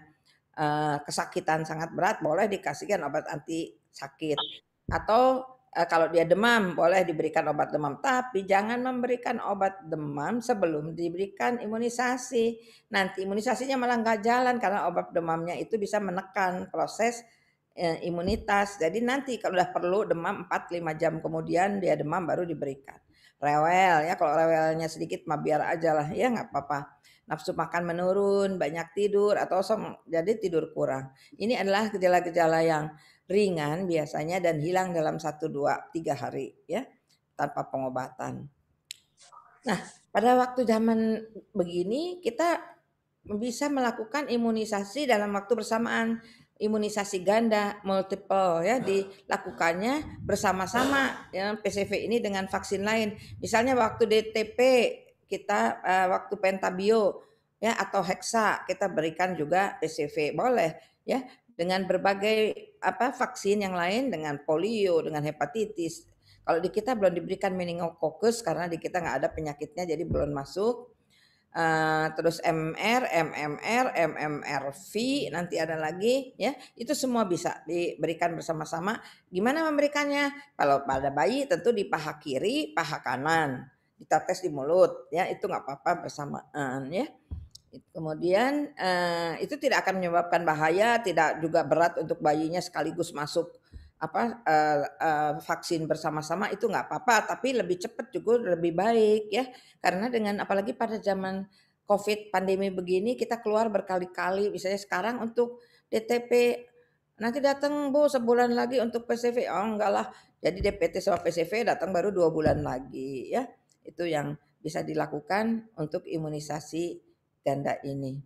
Speaker 1: uh, kesakitan sangat berat, boleh dikasihkan obat anti sakit. Atau uh, kalau dia demam, boleh diberikan obat demam. Tapi jangan memberikan obat demam sebelum diberikan imunisasi. Nanti imunisasinya malah nggak jalan karena obat demamnya itu bisa menekan proses Eh, imunitas. Jadi nanti kalau udah perlu demam 4-5 jam kemudian dia demam baru diberikan. Rewel ya kalau rewelnya sedikit mah biar aja lah ya nggak apa-apa. Nafsu makan menurun, banyak tidur atau som, jadi tidur kurang. Ini adalah gejala-gejala yang ringan biasanya dan hilang dalam 1 2 3 hari ya tanpa pengobatan. Nah, pada waktu zaman begini kita bisa melakukan imunisasi dalam waktu bersamaan imunisasi ganda multiple ya dilakukannya bersama-sama ya PCV ini dengan vaksin lain. Misalnya waktu DTP kita uh, waktu pentabio ya atau hexa kita berikan juga PCV boleh ya dengan berbagai apa vaksin yang lain dengan polio dengan hepatitis. Kalau di kita belum diberikan meningococcus karena di kita nggak ada penyakitnya jadi belum masuk uh, terus MR, MMR, MMRV, nanti ada lagi ya. Itu semua bisa diberikan bersama-sama. Gimana memberikannya? Kalau pada bayi tentu di paha kiri, paha kanan. Ditetes di mulut ya, itu nggak apa-apa bersamaan ya. Kemudian uh, itu tidak akan menyebabkan bahaya, tidak juga berat untuk bayinya sekaligus masuk apa uh, uh, vaksin bersama-sama itu nggak apa-apa, tapi lebih cepat juga lebih baik ya. Karena dengan apalagi pada zaman COVID pandemi begini kita keluar berkali-kali, misalnya sekarang untuk DTP nanti datang bu sebulan lagi untuk PCV, oh enggak lah. Jadi DPT sama PCV datang baru dua bulan lagi ya. Itu yang bisa dilakukan untuk imunisasi ganda ini.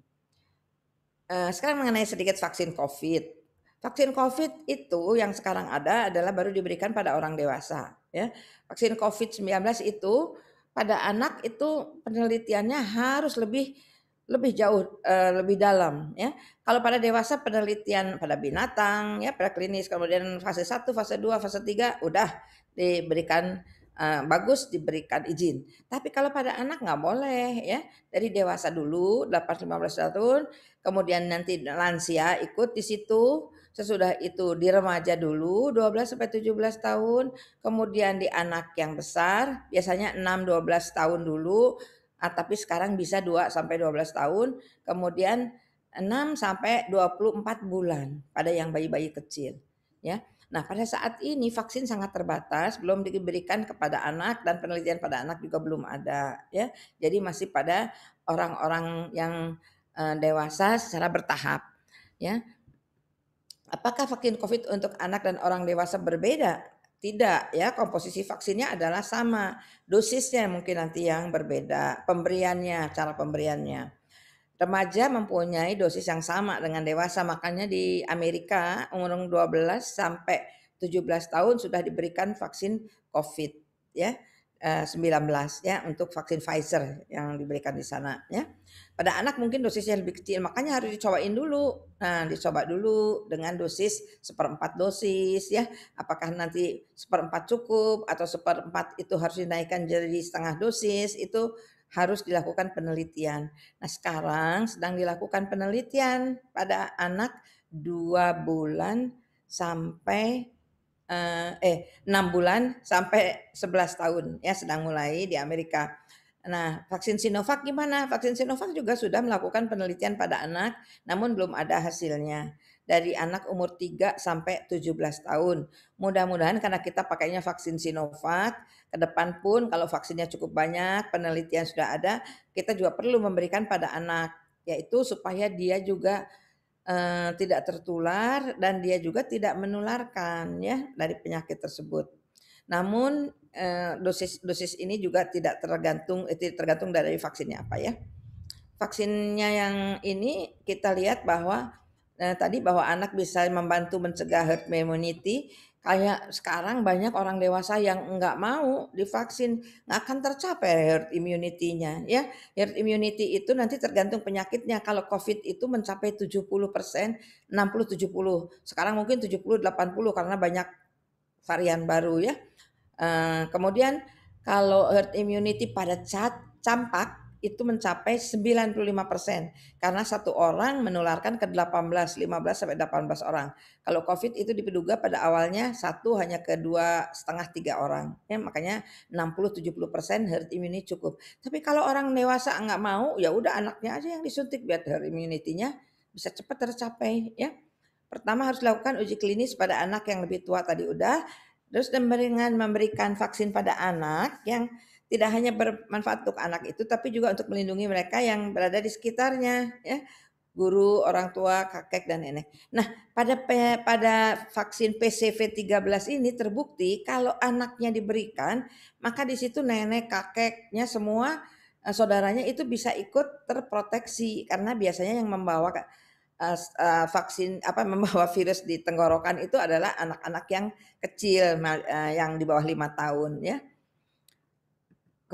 Speaker 1: Uh, sekarang mengenai sedikit vaksin COVID. Vaksin COVID itu yang sekarang ada adalah baru diberikan pada orang dewasa. Ya, vaksin COVID-19 itu pada anak itu penelitiannya harus lebih lebih jauh uh, lebih dalam ya. Kalau pada dewasa penelitian pada binatang ya pada klinis kemudian fase 1, fase 2, fase 3 udah diberikan uh, bagus diberikan izin. Tapi kalau pada anak nggak boleh ya. Dari dewasa dulu 8 15 tahun, kemudian nanti lansia ikut di situ Sesudah itu di remaja dulu 12 sampai 17 tahun, kemudian di anak yang besar biasanya 6 12 tahun dulu, ah, tapi sekarang bisa 2 sampai 12 tahun, kemudian 6 sampai 24 bulan pada yang bayi-bayi kecil, ya. Nah, pada saat ini vaksin sangat terbatas, belum diberikan kepada anak dan penelitian pada anak juga belum ada, ya. Jadi masih pada orang-orang yang uh, dewasa secara bertahap, ya. Apakah vaksin COVID untuk anak dan orang dewasa berbeda? Tidak ya, komposisi vaksinnya adalah sama. Dosisnya mungkin nanti yang berbeda, pemberiannya, cara pemberiannya. Remaja mempunyai dosis yang sama dengan dewasa, makanya di Amerika umur 12 sampai 17 tahun sudah diberikan vaksin COVID ya. 19 eh, ya untuk vaksin Pfizer yang diberikan di sana ya. Pada anak mungkin dosisnya lebih kecil, makanya harus dicobain dulu. Nah, dicoba dulu dengan dosis seperempat dosis ya. Apakah nanti seperempat cukup atau seperempat itu harus dinaikkan jadi setengah dosis itu harus dilakukan penelitian. Nah, sekarang sedang dilakukan penelitian pada anak dua bulan sampai eh 6 bulan sampai 11 tahun ya sedang mulai di Amerika. Nah, vaksin Sinovac gimana? Vaksin Sinovac juga sudah melakukan penelitian pada anak namun belum ada hasilnya. Dari anak umur 3 sampai 17 tahun. Mudah-mudahan karena kita pakainya vaksin Sinovac, ke depan pun kalau vaksinnya cukup banyak, penelitian sudah ada, kita juga perlu memberikan pada anak yaitu supaya dia juga uh, tidak tertular dan dia juga tidak menularkan ya dari penyakit tersebut. Namun uh, dosis dosis ini juga tidak tergantung itu tergantung dari vaksinnya apa ya. Vaksinnya yang ini kita lihat bahwa uh, tadi bahwa anak bisa membantu mencegah herd immunity Kayak sekarang banyak orang dewasa yang enggak mau divaksin, nggak akan tercapai herd immunity-nya ya. Herd immunity itu nanti tergantung penyakitnya. Kalau COVID itu mencapai 70 persen, 60 70. Sekarang mungkin 70 80 karena banyak varian baru ya. Uh, kemudian kalau herd immunity pada cat, campak itu mencapai 95% karena satu orang menularkan ke 18, 15 sampai 18 orang. Kalau COVID itu diduga pada awalnya satu hanya ke dua setengah tiga orang. Ya, makanya 60-70% herd immunity cukup. Tapi kalau orang dewasa nggak mau, ya udah anaknya aja yang disuntik biar herd immunity-nya bisa cepat tercapai. Ya, pertama harus lakukan uji klinis pada anak yang lebih tua tadi udah. Terus dengan memberikan vaksin pada anak yang tidak hanya bermanfaat untuk anak itu tapi juga untuk melindungi mereka yang berada di sekitarnya ya guru, orang tua, kakek dan nenek. Nah, pada pada vaksin PCV 13 ini terbukti kalau anaknya diberikan, maka di situ nenek, kakeknya semua uh, saudaranya itu bisa ikut terproteksi karena biasanya yang membawa uh, uh, vaksin apa membawa virus di tenggorokan itu adalah anak-anak yang kecil yang di bawah lima tahun ya.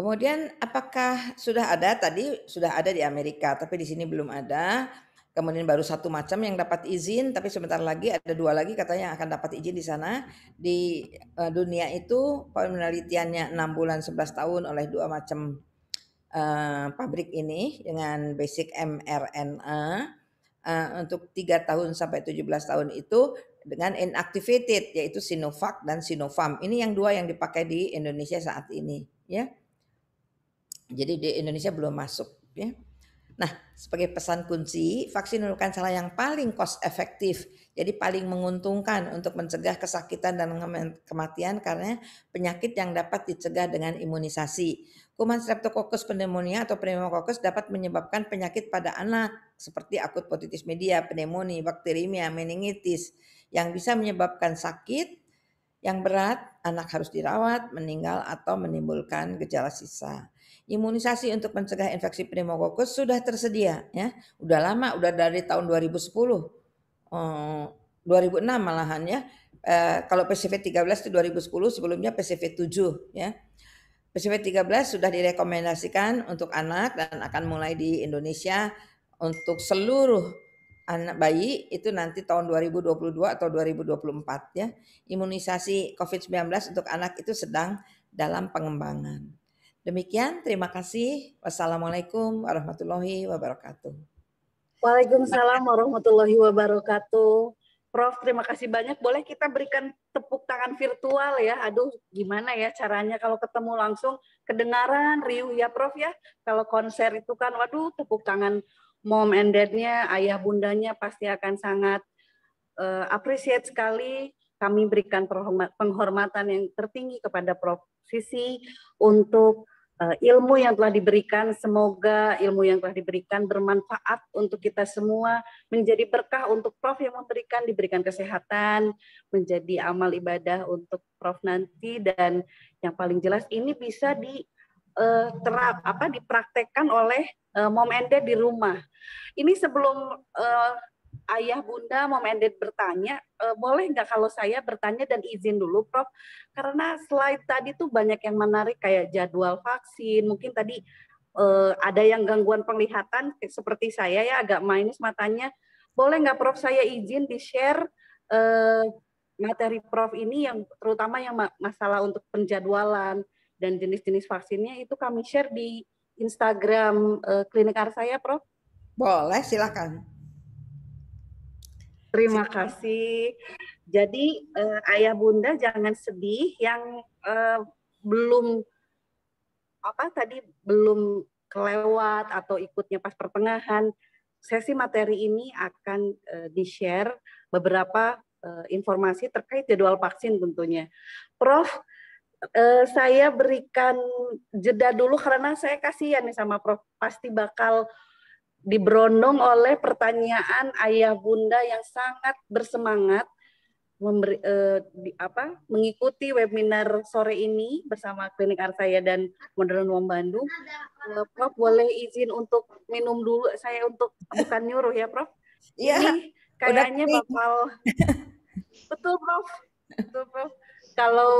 Speaker 1: Kemudian apakah sudah ada tadi sudah ada di Amerika tapi di sini belum ada. Kemudian baru satu macam yang dapat izin tapi sebentar lagi ada dua lagi katanya akan dapat izin di sana. Di uh, dunia itu penelitiannya 6 bulan 11 tahun oleh dua macam uh, pabrik ini dengan basic mRNA uh, untuk tiga tahun sampai 17 tahun itu dengan inactivated yaitu Sinovac dan Sinovac. Ini yang dua yang dipakai di Indonesia saat ini ya. Jadi di Indonesia belum masuk ya. Nah, sebagai pesan kunci, vaksin merupakan salah yang paling cost efektif. Jadi paling menguntungkan untuk mencegah kesakitan dan kematian karena penyakit yang dapat dicegah dengan imunisasi. Kuman Streptococcus pneumonia atau pneumococcus dapat menyebabkan penyakit pada anak seperti akut otitis media, pneumonia, bakterimia, meningitis yang bisa menyebabkan sakit yang berat, anak harus dirawat, meninggal atau menimbulkan gejala sisa. Imunisasi untuk mencegah infeksi pneumokokus sudah tersedia ya. Udah lama, udah dari tahun 2010. Eh, 2006 malahan ya. Eh, kalau PCV 13 itu 2010, sebelumnya PCV 7 ya. PCV 13 sudah direkomendasikan untuk anak dan akan mulai di Indonesia untuk seluruh anak bayi itu nanti tahun 2022 atau 2024 ya. Imunisasi COVID-19 untuk anak itu sedang dalam pengembangan. Demikian, terima kasih. Wassalamualaikum warahmatullahi wabarakatuh.
Speaker 2: Waalaikumsalam warahmatullahi wabarakatuh. Prof, terima kasih banyak. Boleh kita berikan tepuk tangan virtual ya? Aduh, gimana ya caranya kalau ketemu langsung kedengaran riuh ya Prof ya? Kalau konser itu kan, waduh, tepuk tangan mom and dad-nya, ayah bundanya pasti akan sangat uh, appreciate sekali. Kami berikan penghormatan yang tertinggi kepada Prof Sisi untuk ilmu yang telah diberikan. Semoga ilmu yang telah diberikan bermanfaat untuk kita semua, menjadi berkah untuk Prof yang memberikan, diberikan kesehatan, menjadi amal ibadah untuk Prof nanti dan yang paling jelas ini bisa di uh, terap apa dipraktekkan oleh uh, mom and dad di rumah. Ini sebelum uh, ayah bunda mau mandat bertanya, uh, boleh nggak kalau saya bertanya dan izin dulu, Prof? Karena slide tadi tuh banyak yang menarik kayak jadwal vaksin, mungkin tadi uh, ada yang gangguan penglihatan seperti saya ya agak minus matanya. Boleh nggak Prof saya izin di share uh, materi Prof ini yang terutama yang masalah untuk penjadwalan dan jenis-jenis vaksinnya itu kami share di Instagram klinik saya, Prof?
Speaker 1: Boleh, silakan.
Speaker 2: Terima kasih. Jadi uh, ayah bunda jangan sedih yang uh, belum apa tadi belum kelewat atau ikutnya pas pertengahan. Sesi materi ini akan uh, di-share beberapa uh, informasi terkait jadwal vaksin tentunya. Prof, uh, saya berikan jeda dulu karena saya kasihan nih sama Prof. Pasti bakal diberondong oleh pertanyaan ayah bunda yang sangat bersemangat memberi eh, di, apa mengikuti webinar sore ini bersama Klinik Arsaya dan Modern Wong Bandung. Eh, Prof boleh izin untuk minum dulu saya untuk bukan nyuruh ya Prof.
Speaker 1: Iya.
Speaker 2: Kayaknya bakal betul Prof. Betul Prof. Kalau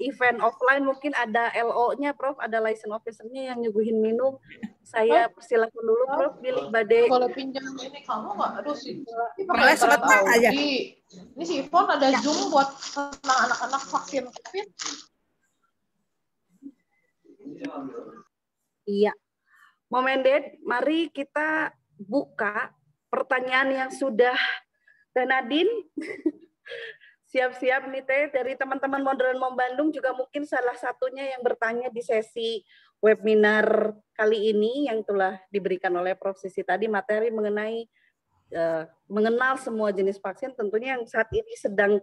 Speaker 2: event offline mungkin ada LO-nya Prof, ada license officer-nya yang nyuguhin minum. Saya persilakan dulu Prof, pilih badai.
Speaker 3: Kalau pinjam ini kamu nggak, aduh sih.
Speaker 1: Boleh sebentar aja.
Speaker 3: Ini si Ivon ada Zoom buat tentang anak-anak vaksin COVID.
Speaker 2: Iya. Momen Ded, mari kita buka pertanyaan yang sudah dan Nadine siap-siap nih Teh dari teman-teman Modern Mom Bandung juga mungkin salah satunya yang bertanya di sesi webinar kali ini yang telah diberikan oleh Prof Sisi tadi materi mengenai uh, mengenal semua jenis vaksin tentunya yang saat ini sedang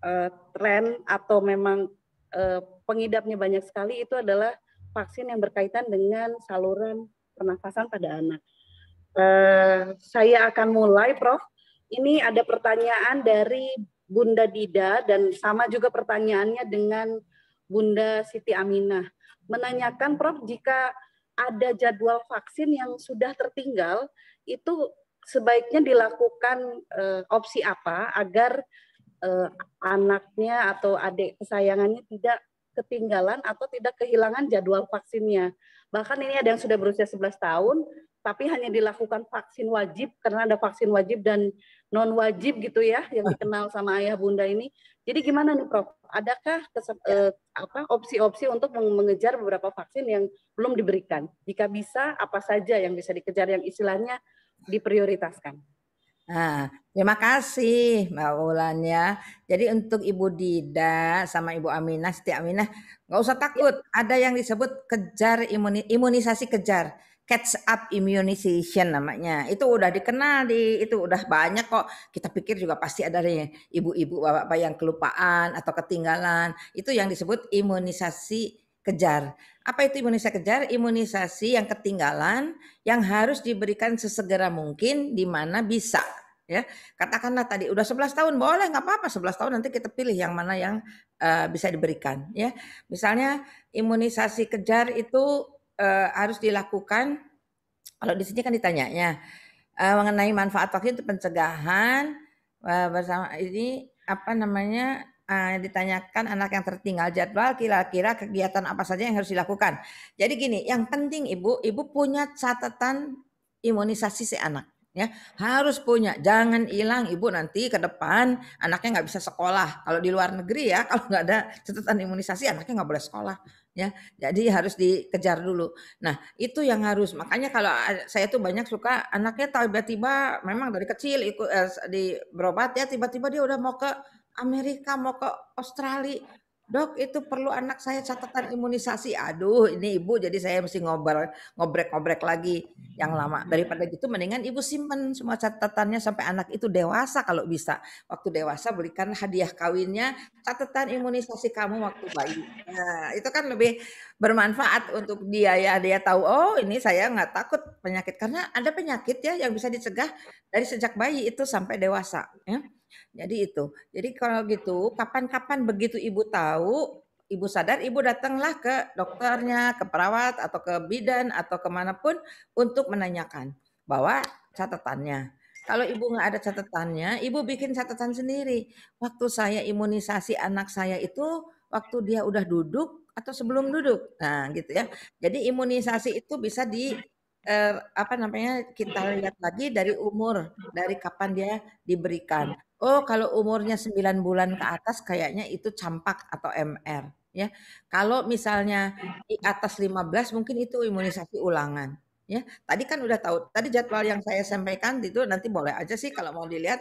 Speaker 2: uh, tren atau memang uh, pengidapnya banyak sekali itu adalah vaksin yang berkaitan dengan saluran pernafasan pada anak. Saya akan mulai Prof. Ini ada pertanyaan dari Bunda Dida dan sama juga pertanyaannya dengan Bunda Siti Aminah. Menanyakan Prof jika ada jadwal vaksin yang sudah tertinggal, itu sebaiknya dilakukan uh, opsi apa agar uh, anaknya atau adik kesayangannya tidak ketinggalan atau tidak kehilangan jadwal vaksinnya. Bahkan ini ada yang sudah berusia 11 tahun, tapi hanya dilakukan vaksin wajib karena ada vaksin wajib dan non wajib gitu ya yang dikenal sama ayah bunda ini. Jadi gimana nih Prof? Adakah eh, apa opsi-opsi untuk mengejar beberapa vaksin yang belum diberikan? Jika bisa, apa saja yang bisa dikejar yang istilahnya diprioritaskan?
Speaker 1: Nah, terima kasih Mbak Wulan ya. Jadi untuk Ibu Dida sama Ibu Aminah, Siti Aminah, nggak usah takut. Ada yang disebut kejar imuni, imunisasi kejar, catch up immunization namanya. Itu udah dikenal di itu udah banyak kok. Kita pikir juga pasti ada ibu-ibu bapak-bapak yang kelupaan atau ketinggalan. Itu yang disebut imunisasi kejar. Apa itu imunisasi kejar? Imunisasi yang ketinggalan yang harus diberikan sesegera mungkin di mana bisa. Ya, katakanlah tadi udah 11 tahun boleh nggak apa-apa 11 tahun nanti kita pilih yang mana yang uh, bisa diberikan ya. Misalnya imunisasi kejar itu uh, harus dilakukan. Kalau di sini kan ditanyanya uh, mengenai manfaat vaksin itu pencegahan uh, bersama ini apa namanya uh, ditanyakan anak yang tertinggal jadwal kira-kira kegiatan apa saja yang harus dilakukan. Jadi gini, yang penting Ibu, Ibu punya catatan imunisasi si anak ya. Harus punya jangan hilang ibu nanti ke depan anaknya nggak bisa sekolah. Kalau di luar negeri ya kalau nggak ada catatan imunisasi anaknya nggak boleh sekolah ya. Jadi harus dikejar dulu. Nah itu yang harus. Makanya kalau saya tuh banyak suka anaknya tiba-tiba memang dari kecil ikut eh, di berobat ya tiba-tiba dia udah mau ke Amerika, mau ke Australia. Dok, itu perlu anak saya catatan imunisasi. Aduh, ini ibu jadi saya mesti ngobrol, ngobrek-ngobrek lagi yang lama. Daripada gitu mendingan ibu simpen semua catatannya sampai anak itu dewasa kalau bisa. Waktu dewasa berikan hadiah kawinnya catatan imunisasi kamu waktu bayi. Nah, itu kan lebih bermanfaat untuk dia ya. Dia tahu, oh ini saya nggak takut penyakit. Karena ada penyakit ya yang bisa dicegah dari sejak bayi itu sampai dewasa. Ya. Jadi itu. Jadi kalau gitu, kapan-kapan begitu ibu tahu, ibu sadar, ibu datanglah ke dokternya, ke perawat, atau ke bidan, atau ke mana pun untuk menanyakan bahwa catatannya. Kalau ibu nggak ada catatannya, ibu bikin catatan sendiri. Waktu saya imunisasi anak saya itu, waktu dia udah duduk atau sebelum duduk. Nah gitu ya. Jadi imunisasi itu bisa di eh, apa namanya kita lihat lagi dari umur, dari kapan dia diberikan. Oh, kalau umurnya 9 bulan ke atas kayaknya itu campak atau MR ya. Kalau misalnya di atas 15 mungkin itu imunisasi ulangan ya. Tadi kan udah tahu, tadi jadwal yang saya sampaikan itu nanti boleh aja sih kalau mau dilihat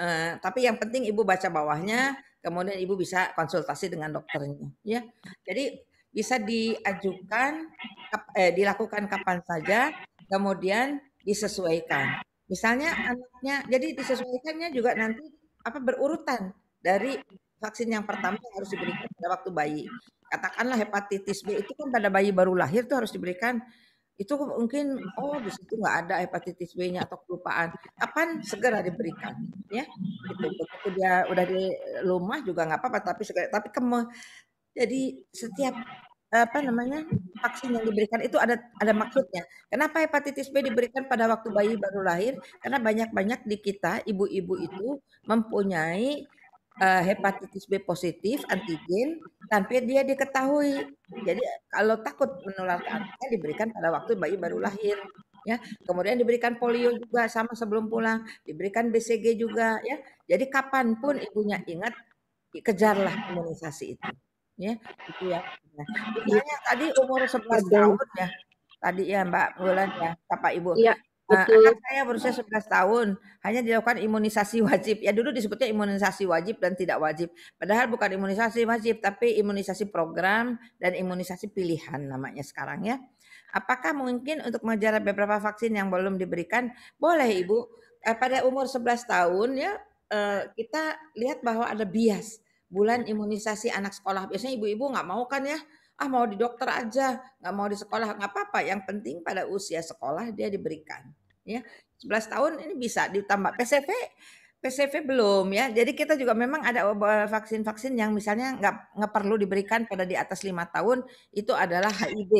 Speaker 1: eh, tapi yang penting Ibu baca bawahnya, kemudian Ibu bisa konsultasi dengan dokternya ya. Jadi bisa diajukan eh, dilakukan kapan saja, kemudian disesuaikan. Misalnya anaknya jadi disesuaikannya juga nanti apa berurutan dari vaksin yang pertama yang harus diberikan pada waktu bayi. Katakanlah hepatitis B itu kan pada bayi baru lahir tuh harus diberikan itu mungkin oh di situ nggak ada hepatitis B-nya atau kelupaan. Kapan segera diberikan ya? Gitu. Begitu dia udah di rumah juga nggak apa-apa tapi segera tapi jadi setiap apa namanya vaksin yang diberikan itu ada ada maksudnya. Kenapa hepatitis B diberikan pada waktu bayi baru lahir? Karena banyak-banyak di kita ibu-ibu itu mempunyai uh, hepatitis B positif antigen tanpa dia diketahui. Jadi kalau takut menular ke anaknya diberikan pada waktu bayi baru lahir ya. Kemudian diberikan polio juga sama sebelum pulang, diberikan BCG juga ya. Jadi kapan pun ibunya ingat kejarlah imunisasi itu ya itu ya nah, misalnya tadi umur 11 tahun ya tadi ya Mbak Bulan ya Bapak Ibu
Speaker 2: ya,
Speaker 1: Nah, anak saya berusia 11 tahun hanya dilakukan imunisasi wajib. Ya dulu disebutnya imunisasi wajib dan tidak wajib. Padahal bukan imunisasi wajib tapi imunisasi program dan imunisasi pilihan namanya sekarang ya. Apakah mungkin untuk mengejar beberapa vaksin yang belum diberikan? Boleh Ibu. Eh, pada umur 11 tahun ya eh, kita lihat bahwa ada bias bulan imunisasi anak sekolah. Biasanya ibu-ibu nggak mau kan ya, ah mau di dokter aja, nggak mau di sekolah, nggak apa-apa. Yang penting pada usia sekolah dia diberikan. Ya, 11 tahun ini bisa ditambah PCV, PCV belum ya. Jadi kita juga memang ada vaksin-vaksin yang misalnya nggak nggak perlu diberikan pada di atas lima tahun itu adalah HIV.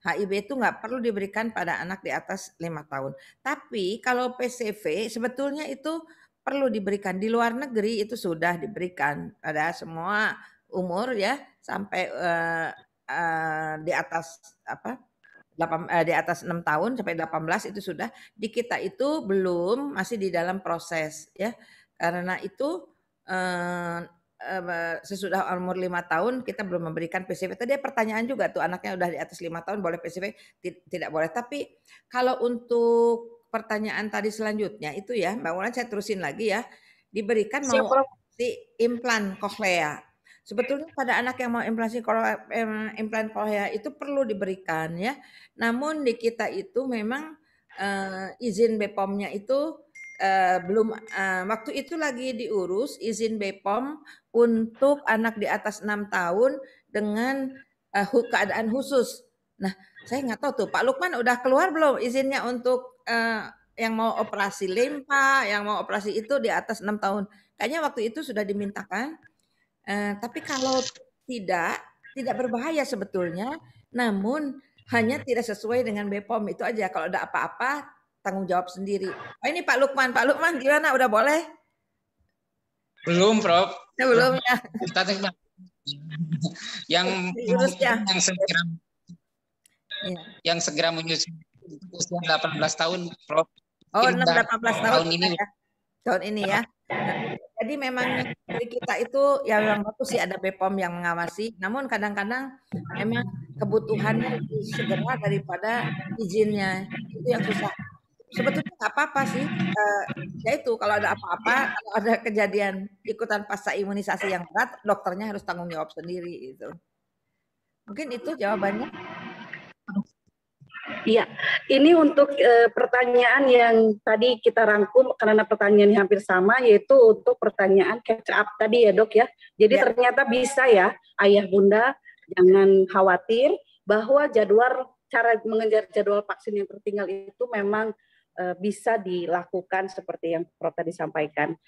Speaker 1: HIV itu nggak perlu diberikan pada anak di atas lima tahun. Tapi kalau PCV sebetulnya itu perlu diberikan di luar negeri itu sudah diberikan pada semua umur ya sampai uh, uh, di atas apa 8, uh, di atas enam tahun sampai 18 itu sudah di kita itu belum masih di dalam proses ya karena itu uh, sesudah umur lima tahun kita belum memberikan PCV. Tadi pertanyaan juga tuh anaknya udah di atas lima tahun boleh PCV tidak boleh. Tapi kalau untuk pertanyaan tadi selanjutnya itu ya Mbak Mulan saya terusin lagi ya diberikan mau si implan koklea. Sebetulnya pada anak yang mau implantasi implan koklea itu perlu diberikan ya. Namun di kita itu memang uh, izin BPOM-nya itu uh, belum uh, waktu itu lagi diurus izin BPOM untuk anak di atas enam tahun dengan uh, keadaan khusus. Nah, saya nggak tahu tuh Pak Lukman udah keluar belum izinnya untuk uh, yang mau operasi limpa, yang mau operasi itu di atas enam tahun. Kayaknya waktu itu sudah dimintakan. Uh, tapi kalau tidak, tidak berbahaya sebetulnya. Namun hanya tidak sesuai dengan BPOM itu aja. Kalau ada apa-apa tanggung jawab sendiri. Oh, ini Pak Lukman, Pak Lukman gimana? Udah boleh?
Speaker 4: Belum, Prof.
Speaker 1: Ya, belum ya.
Speaker 4: yang ya. yang segera ya. yang segera menyusul usia 18 tahun, Prof.
Speaker 1: Oh, 6 18 tahun, tahun ini. Ya. Tahun ini ya. Jadi memang dari kita itu ya memang bagus sih ada BPOM yang mengawasi. Namun kadang-kadang memang kebutuhannya lebih segera daripada izinnya. Itu yang susah sebetulnya nggak apa-apa sih. Uh, ya itu kalau ada apa-apa, kalau ada kejadian ikutan pasca imunisasi yang berat, dokternya harus tanggung jawab sendiri itu. Mungkin itu jawabannya.
Speaker 2: Iya, ini untuk e, pertanyaan yang tadi kita rangkum karena pertanyaan yang hampir sama, yaitu untuk pertanyaan catch up tadi ya dok ya. Jadi ya. ternyata bisa ya, ayah bunda jangan khawatir bahwa jadwal cara mengejar jadwal vaksin yang tertinggal itu memang Eh, bisa dilakukan seperti yang Prof tadi sampaikan.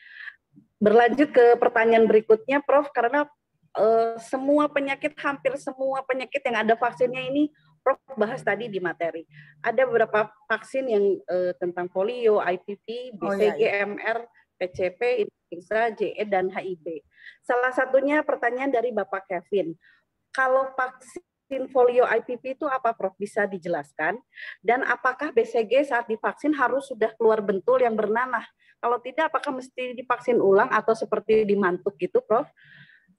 Speaker 2: Berlanjut ke pertanyaan berikutnya, Prof, karena uh, semua penyakit, hampir semua penyakit yang ada vaksinnya ini, Prof bahas tadi di materi. Ada beberapa vaksin yang uh, tentang polio, IPV, BCG, oh, iya, iya. MR, PCP, influenza, JE, dan HIV. Salah satunya pertanyaan dari Bapak Kevin. Kalau vaksin folio IPV itu apa Prof? Bisa dijelaskan? Dan apakah BCG saat divaksin harus sudah keluar bentul yang bernanah? Kalau tidak, apakah mesti divaksin ulang atau seperti dimantuk gitu Prof?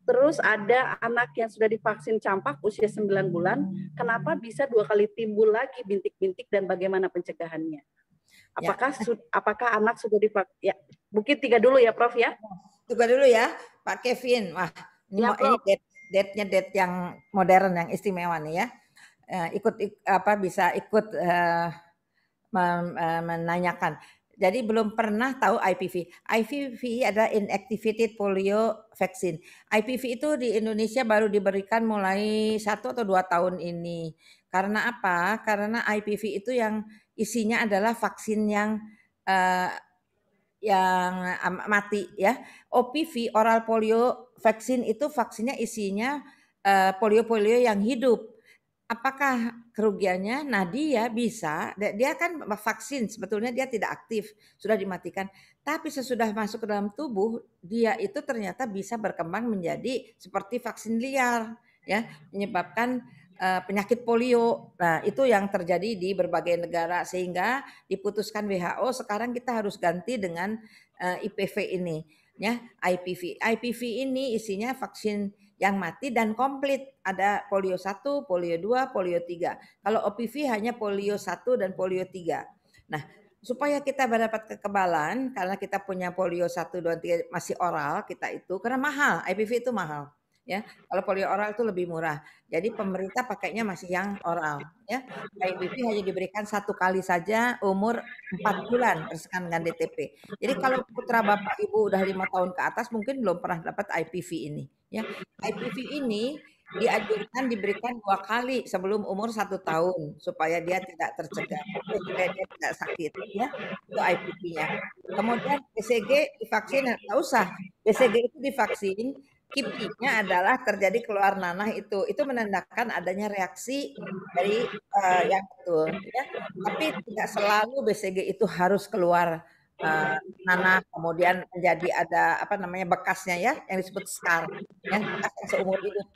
Speaker 2: Terus ada anak yang sudah divaksin campak usia 9 bulan, kenapa bisa dua kali timbul lagi bintik-bintik dan bagaimana pencegahannya? Apakah ya. apakah anak sudah divaksin? Ya, mungkin tiga dulu ya, Prof ya.
Speaker 1: Tiga dulu ya, Pak Kevin. Wah, ini, ya, mau, ini date-nya date yang modern yang istimewa nih ya. Uh, ikut ik, apa bisa ikut uh, menanyakan. Jadi belum pernah tahu IPV. IPV adalah inactivated polio vaccine. IPV itu di Indonesia baru diberikan mulai satu atau dua tahun ini. Karena apa? Karena IPV itu yang isinya adalah vaksin yang uh, yang mati ya. OPV oral polio vaksin itu vaksinnya isinya uh, polio-polio yang hidup. Apakah kerugiannya? Nah dia bisa, dia kan vaksin sebetulnya dia tidak aktif, sudah dimatikan. Tapi sesudah masuk ke dalam tubuh, dia itu ternyata bisa berkembang menjadi seperti vaksin liar, ya menyebabkan uh, penyakit polio. Nah itu yang terjadi di berbagai negara sehingga diputuskan WHO sekarang kita harus ganti dengan uh, eh, IPV ini ya IPV. IPV ini isinya vaksin yang mati dan komplit. Ada polio 1, polio 2, polio 3. Kalau OPV hanya polio 1 dan polio 3. Nah, supaya kita mendapat kekebalan karena kita punya polio 1 2 3 masih oral kita itu karena mahal, IPV itu mahal ya. Kalau polio oral itu lebih murah. Jadi pemerintah pakainya masih yang oral ya. IPV hanya diberikan satu kali saja umur 4 bulan bersekan dengan DTP. Jadi kalau putra bapak ibu udah lima tahun ke atas mungkin belum pernah dapat IPV ini ya. IPV ini dianjurkan diberikan dua kali sebelum umur satu tahun supaya dia tidak tercegah, supaya dia tidak sakit ya itu IPV-nya. Kemudian BCG divaksin nggak usah, BCG itu divaksin kipinya adalah terjadi keluar nanah itu. Itu menandakan adanya reaksi dari uh, yang betul ya. Tapi tidak selalu BCG itu harus keluar uh, nanah kemudian menjadi ada apa namanya bekasnya ya yang disebut scar yang bekas yang seumur hidup.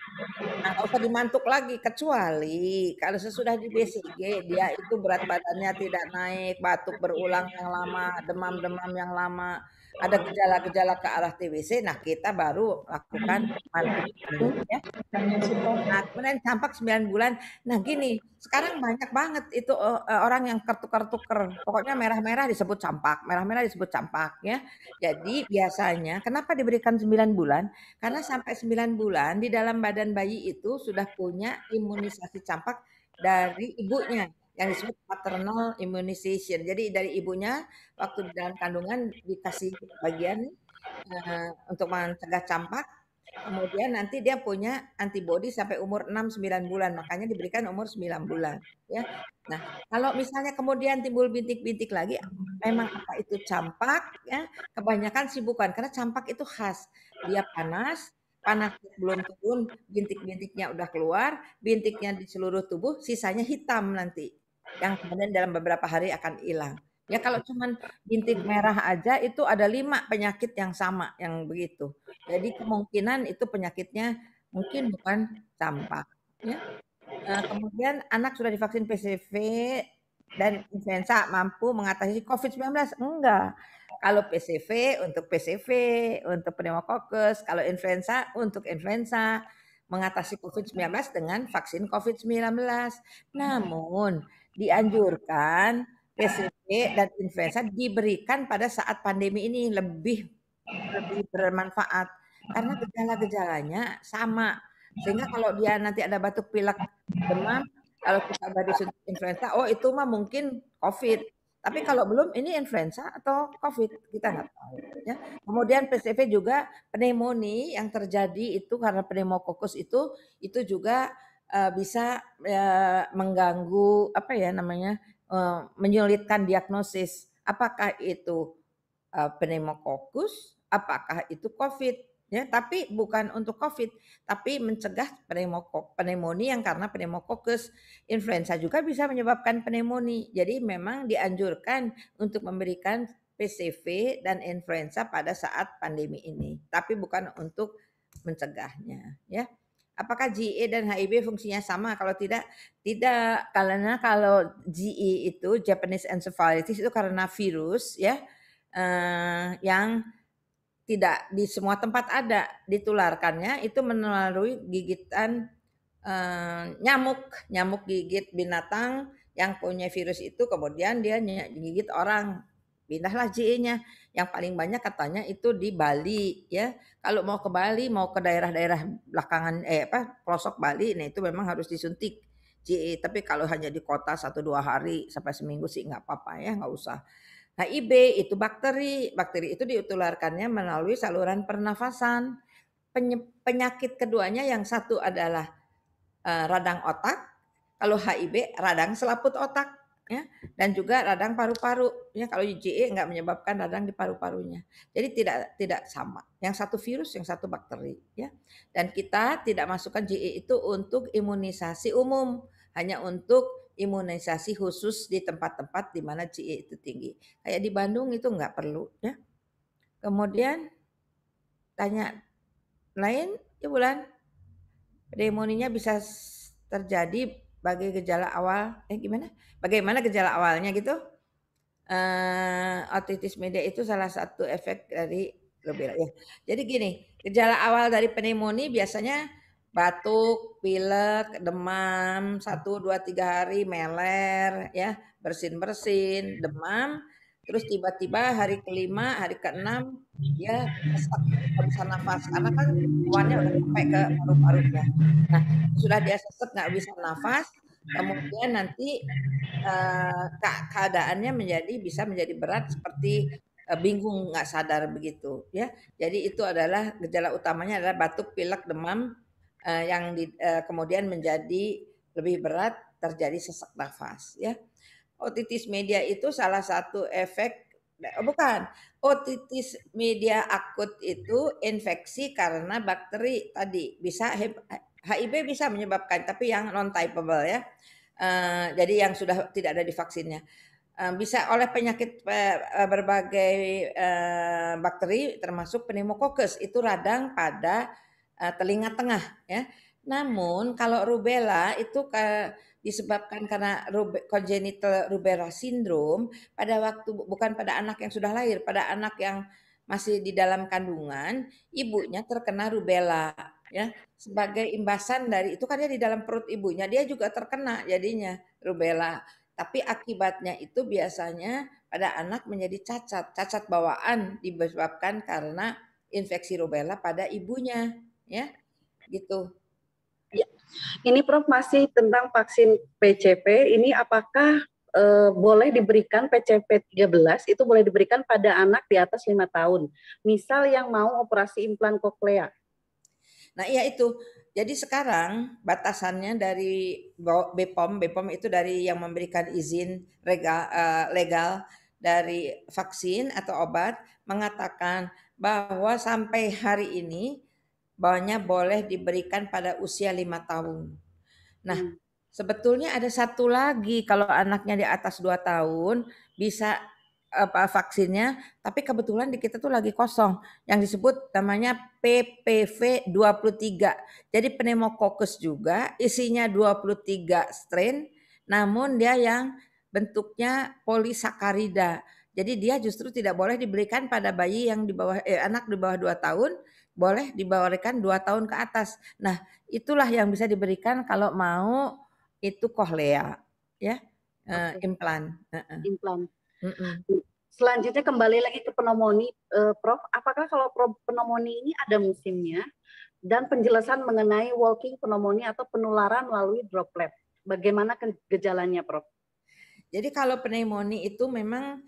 Speaker 1: Nah, nggak usah dimantuk lagi kecuali kalau sesudah di BCG dia itu berat badannya tidak naik, batuk berulang yang lama, demam-demam yang lama, ada gejala-gejala ke arah TBC, nah kita baru lakukan itu ya. Nah, kemudian campak 9 bulan. Nah, gini, sekarang banyak banget itu uh, orang yang kertuker-tuker. Pokoknya merah-merah disebut campak, merah-merah disebut campak ya. Jadi biasanya kenapa diberikan 9 bulan? Karena sampai 9 bulan di dalam badan bayi itu sudah punya imunisasi campak dari ibunya yang disebut maternal immunization. Jadi dari ibunya waktu dalam kandungan dikasih bagian uh, untuk mencegah campak. Kemudian nanti dia punya antibodi sampai umur 6-9 bulan, makanya diberikan umur 9 bulan. Ya, nah kalau misalnya kemudian timbul bintik-bintik lagi, memang apa itu campak? Ya, kebanyakan sih bukan, karena campak itu khas, dia panas, panas belum turun, bintik-bintiknya udah keluar, bintiknya di seluruh tubuh, sisanya hitam nanti yang kemudian dalam beberapa hari akan hilang. Ya kalau cuman bintik merah aja itu ada lima penyakit yang sama yang begitu. Jadi kemungkinan itu penyakitnya mungkin bukan campak. Ya. Nah, kemudian anak sudah divaksin PCV dan influenza mampu mengatasi COVID-19? Enggak. Kalau PCV untuk PCV, untuk pneumokokus, kalau influenza untuk influenza, mengatasi COVID-19 dengan vaksin COVID-19. Namun, dianjurkan PCV dan influenza diberikan pada saat pandemi ini lebih lebih bermanfaat karena gejala-gejalanya sama. Sehingga kalau dia nanti ada batuk pilek demam, kalau kita baru suntik influenza, oh itu mah mungkin COVID. Tapi kalau belum ini influenza atau COVID kita nggak tahu. Ya. Kemudian PCV juga pneumonia yang terjadi itu karena pneumokokus itu itu juga uh, bisa uh, mengganggu apa ya namanya uh, menyulitkan diagnosis. Apakah itu uh, pneumokokus? Apakah itu covid? Ya tapi bukan untuk covid tapi mencegah pneumonia yang karena pneumokokus. Influenza juga bisa menyebabkan pneumonia jadi memang dianjurkan untuk memberikan PCV dan influenza pada saat pandemi ini tapi bukan untuk mencegahnya ya Apakah GE dan HIV fungsinya sama? Kalau tidak, tidak. Karena kalau GE itu Japanese encephalitis itu karena virus ya eh, yang tidak di semua tempat ada ditularkannya itu melalui gigitan eh, nyamuk, nyamuk gigit binatang yang punya virus itu kemudian dia gigit orang pindahlah JE-nya. Yang paling banyak katanya itu di Bali ya. Kalau mau ke Bali, mau ke daerah-daerah belakangan eh apa pelosok Bali, nah itu memang harus disuntik JE. Tapi kalau hanya di kota satu dua hari sampai seminggu sih nggak apa-apa ya, nggak usah. HIV itu bakteri, bakteri itu ditularkannya melalui saluran pernafasan. Penyakit keduanya yang satu adalah uh, radang otak, kalau HIV radang selaput otak ya. Dan juga radang paru-paru ya. Kalau IgE nggak menyebabkan radang di paru-parunya. Jadi tidak tidak sama. Yang satu virus yang satu bakteri ya. Dan kita tidak masukkan GE itu untuk imunisasi umum. Hanya untuk imunisasi khusus di tempat-tempat di mana GE itu tinggi. Kayak di Bandung itu nggak perlu ya. Kemudian tanya lain ya bulan pneumonia bisa terjadi sebagai gejala awal eh gimana? Bagaimana gejala awalnya gitu? Uh, otitis media itu salah satu efek dari rubella ya. Jadi gini, gejala awal dari pneumonia biasanya batuk, pilek, demam, satu dua tiga hari meler ya, bersin-bersin, demam, terus tiba-tiba hari kelima, hari keenam dia sesak, nggak bisa nafas karena kan hewannya udah sampai ke paru-parunya. Nah, sudah dia sesek nggak bisa nafas, kemudian nanti uh, keadaannya menjadi bisa menjadi berat seperti uh, bingung nggak sadar begitu ya. Jadi itu adalah gejala utamanya adalah batuk, pilek, demam uh, yang di, uh, kemudian menjadi lebih berat terjadi sesak nafas ya. Otitis media itu salah satu efek Oh, bukan. Otitis media akut itu infeksi karena bakteri tadi bisa HIV bisa menyebabkan tapi yang non typeable ya. Uh, jadi yang sudah tidak ada di vaksinnya. Uh, bisa oleh penyakit uh, berbagai uh, bakteri termasuk pneumococcus itu radang pada uh, telinga tengah ya. Namun kalau rubella itu ke disebabkan karena rube, congenital rubella syndrome pada waktu bukan pada anak yang sudah lahir, pada anak yang masih di dalam kandungan, ibunya terkena rubella ya. Sebagai imbasan dari itu kan dia di dalam perut ibunya dia juga terkena jadinya rubella. Tapi akibatnya itu biasanya pada anak menjadi cacat cacat bawaan disebabkan karena infeksi rubella pada ibunya ya. Gitu
Speaker 2: ini Prof masih tentang vaksin PCP. Ini apakah e, boleh diberikan PCP 13 itu boleh diberikan pada anak di atas lima tahun. Misal yang mau operasi implan koklea.
Speaker 1: Nah, iya itu. Jadi sekarang batasannya dari BPOM, BPOM itu dari yang memberikan izin legal, uh, legal dari vaksin atau obat mengatakan bahwa sampai hari ini bahwanya boleh diberikan pada usia lima tahun. Nah, hmm. sebetulnya ada satu lagi kalau anaknya di atas dua tahun bisa apa vaksinnya, tapi kebetulan di kita tuh lagi kosong yang disebut namanya PPV 23. Jadi pneumococcus juga isinya 23 strain namun dia yang bentuknya polisakarida. Jadi dia justru tidak boleh diberikan pada bayi yang di bawah eh, anak di bawah 2 tahun boleh dibawarikan dua tahun ke atas. Nah, itulah yang bisa diberikan kalau mau itu kohlea, ya, uh, implan. Uh-uh.
Speaker 2: Implan. Uh-uh. Selanjutnya kembali lagi ke pneumonia, uh, Prof. Apakah kalau pneumonia ini ada musimnya dan penjelasan mengenai walking pneumonia atau penularan melalui droplet? Bagaimana gejalanya, Prof?
Speaker 1: Jadi kalau pneumonia itu memang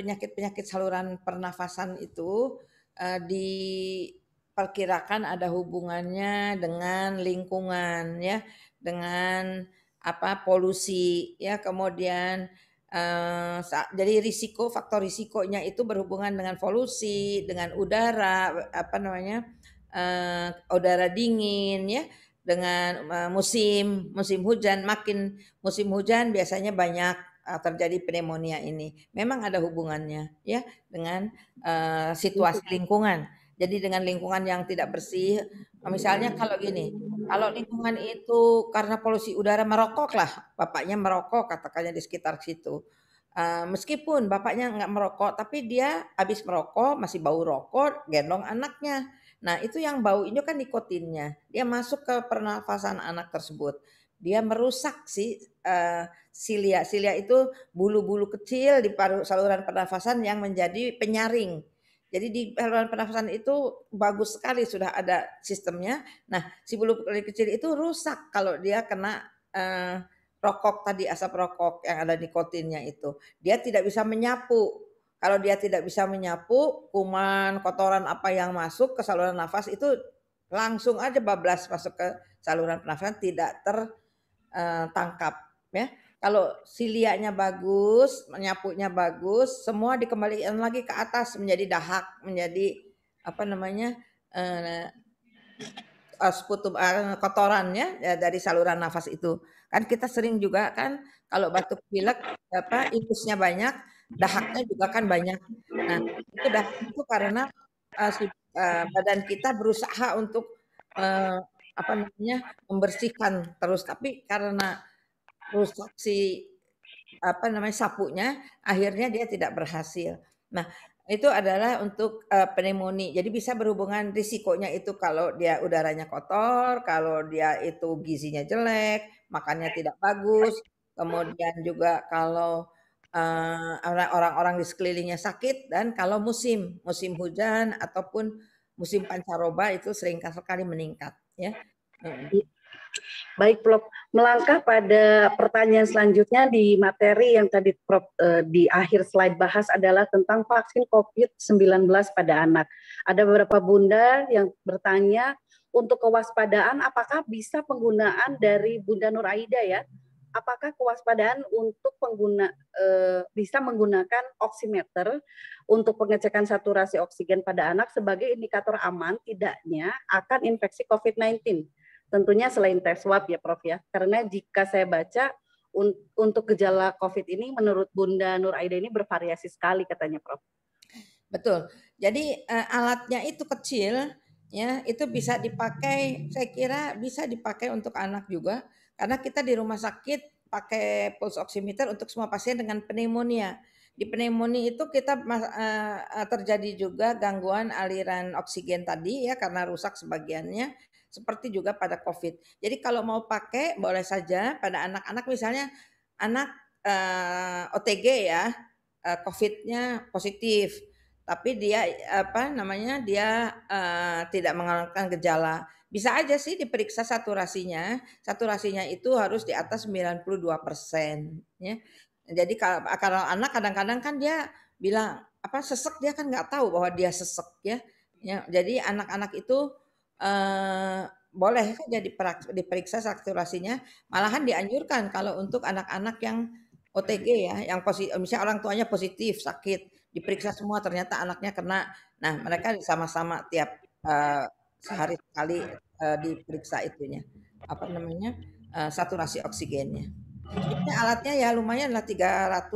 Speaker 1: penyakit-penyakit uh, saluran pernafasan itu uh, diperkirakan ada hubungannya dengan lingkungan ya, dengan apa polusi ya, kemudian uh, jadi risiko faktor risikonya itu berhubungan dengan polusi, dengan udara apa namanya uh, udara dingin ya, dengan musim musim hujan makin musim hujan biasanya banyak uh, terjadi pneumonia ini. Memang ada hubungannya ya dengan uh, situasi lingkungan. Jadi dengan lingkungan yang tidak bersih, misalnya kalau gini, kalau lingkungan itu karena polusi udara merokok lah, bapaknya merokok katakannya di sekitar situ. Uh, meskipun bapaknya nggak merokok, tapi dia habis merokok masih bau rokok, gendong anaknya. Nah itu yang bau ini kan nikotinnya, dia masuk ke pernafasan anak tersebut dia merusak si uh, silia. Silia itu bulu-bulu kecil di paru saluran pernafasan yang menjadi penyaring. Jadi di saluran pernafasan itu bagus sekali sudah ada sistemnya. Nah, si bulu kecil itu rusak kalau dia kena uh, rokok tadi asap rokok yang ada nikotinnya itu. Dia tidak bisa menyapu. Kalau dia tidak bisa menyapu, kuman, kotoran apa yang masuk ke saluran nafas itu langsung aja bablas masuk ke saluran pernafasan tidak ter uh, tangkap ya. Kalau silianya bagus, menyapunya bagus, semua dikembalikan lagi ke atas menjadi dahak, menjadi apa namanya uh, sputum uh, kotorannya ya, dari saluran nafas itu. Kan kita sering juga kan kalau batuk pilek apa ingusnya banyak, dahaknya juga kan banyak. Nah, itu dahak itu karena uh, badan kita berusaha untuk uh, apa namanya membersihkan terus tapi karena rusak si apa namanya sapunya akhirnya dia tidak berhasil. Nah, itu adalah untuk uh, pneumonia. Jadi bisa berhubungan risikonya itu kalau dia udaranya kotor, kalau dia itu gizinya jelek, makannya tidak bagus, kemudian juga kalau uh, orang-orang di sekelilingnya sakit dan kalau musim, musim hujan ataupun musim pancaroba itu sering sekali meningkat ya.
Speaker 2: Baik, Prof. Melangkah pada pertanyaan selanjutnya di materi yang tadi Prof eh, di akhir slide bahas adalah tentang vaksin COVID-19 pada anak. Ada beberapa bunda yang bertanya untuk kewaspadaan apakah bisa penggunaan dari Bunda Nur Aida ya apakah kewaspadaan untuk pengguna eh, bisa menggunakan oximeter untuk pengecekan saturasi oksigen pada anak sebagai indikator aman tidaknya akan infeksi COVID-19. Tentunya selain tes swab ya Prof ya. Karena jika saya baca un untuk gejala COVID ini menurut Bunda Nur Aida ini bervariasi sekali katanya Prof.
Speaker 1: Betul. Jadi uh, alatnya itu kecil ya, itu bisa dipakai saya kira bisa dipakai untuk anak juga karena kita di rumah sakit pakai pulse oximeter untuk semua pasien dengan pneumonia. Di pneumonia itu kita uh, terjadi juga gangguan aliran oksigen tadi ya karena rusak sebagiannya seperti juga pada COVID. Jadi kalau mau pakai boleh saja pada anak-anak misalnya anak uh, eh, OTG ya, uh, COVID-nya positif tapi dia apa namanya dia uh, tidak mengalami gejala. Bisa aja sih diperiksa saturasinya. Saturasinya itu harus di atas 92 persen. Ya. Jadi kalau, anak kadang-kadang kan dia bilang apa sesek dia kan nggak tahu bahwa dia sesek ya. ya jadi anak-anak itu uh, boleh saja diperiksa saturasinya. Malahan dianjurkan kalau untuk anak-anak yang OTG ya, yang positif, misalnya orang tuanya positif sakit diperiksa semua ternyata anaknya kena. Nah, mereka sama-sama tiap uh, sehari sekali uh, diperiksa itunya. Apa namanya? Uh, saturasi oksigennya. Ini alatnya ya lumayan lah 300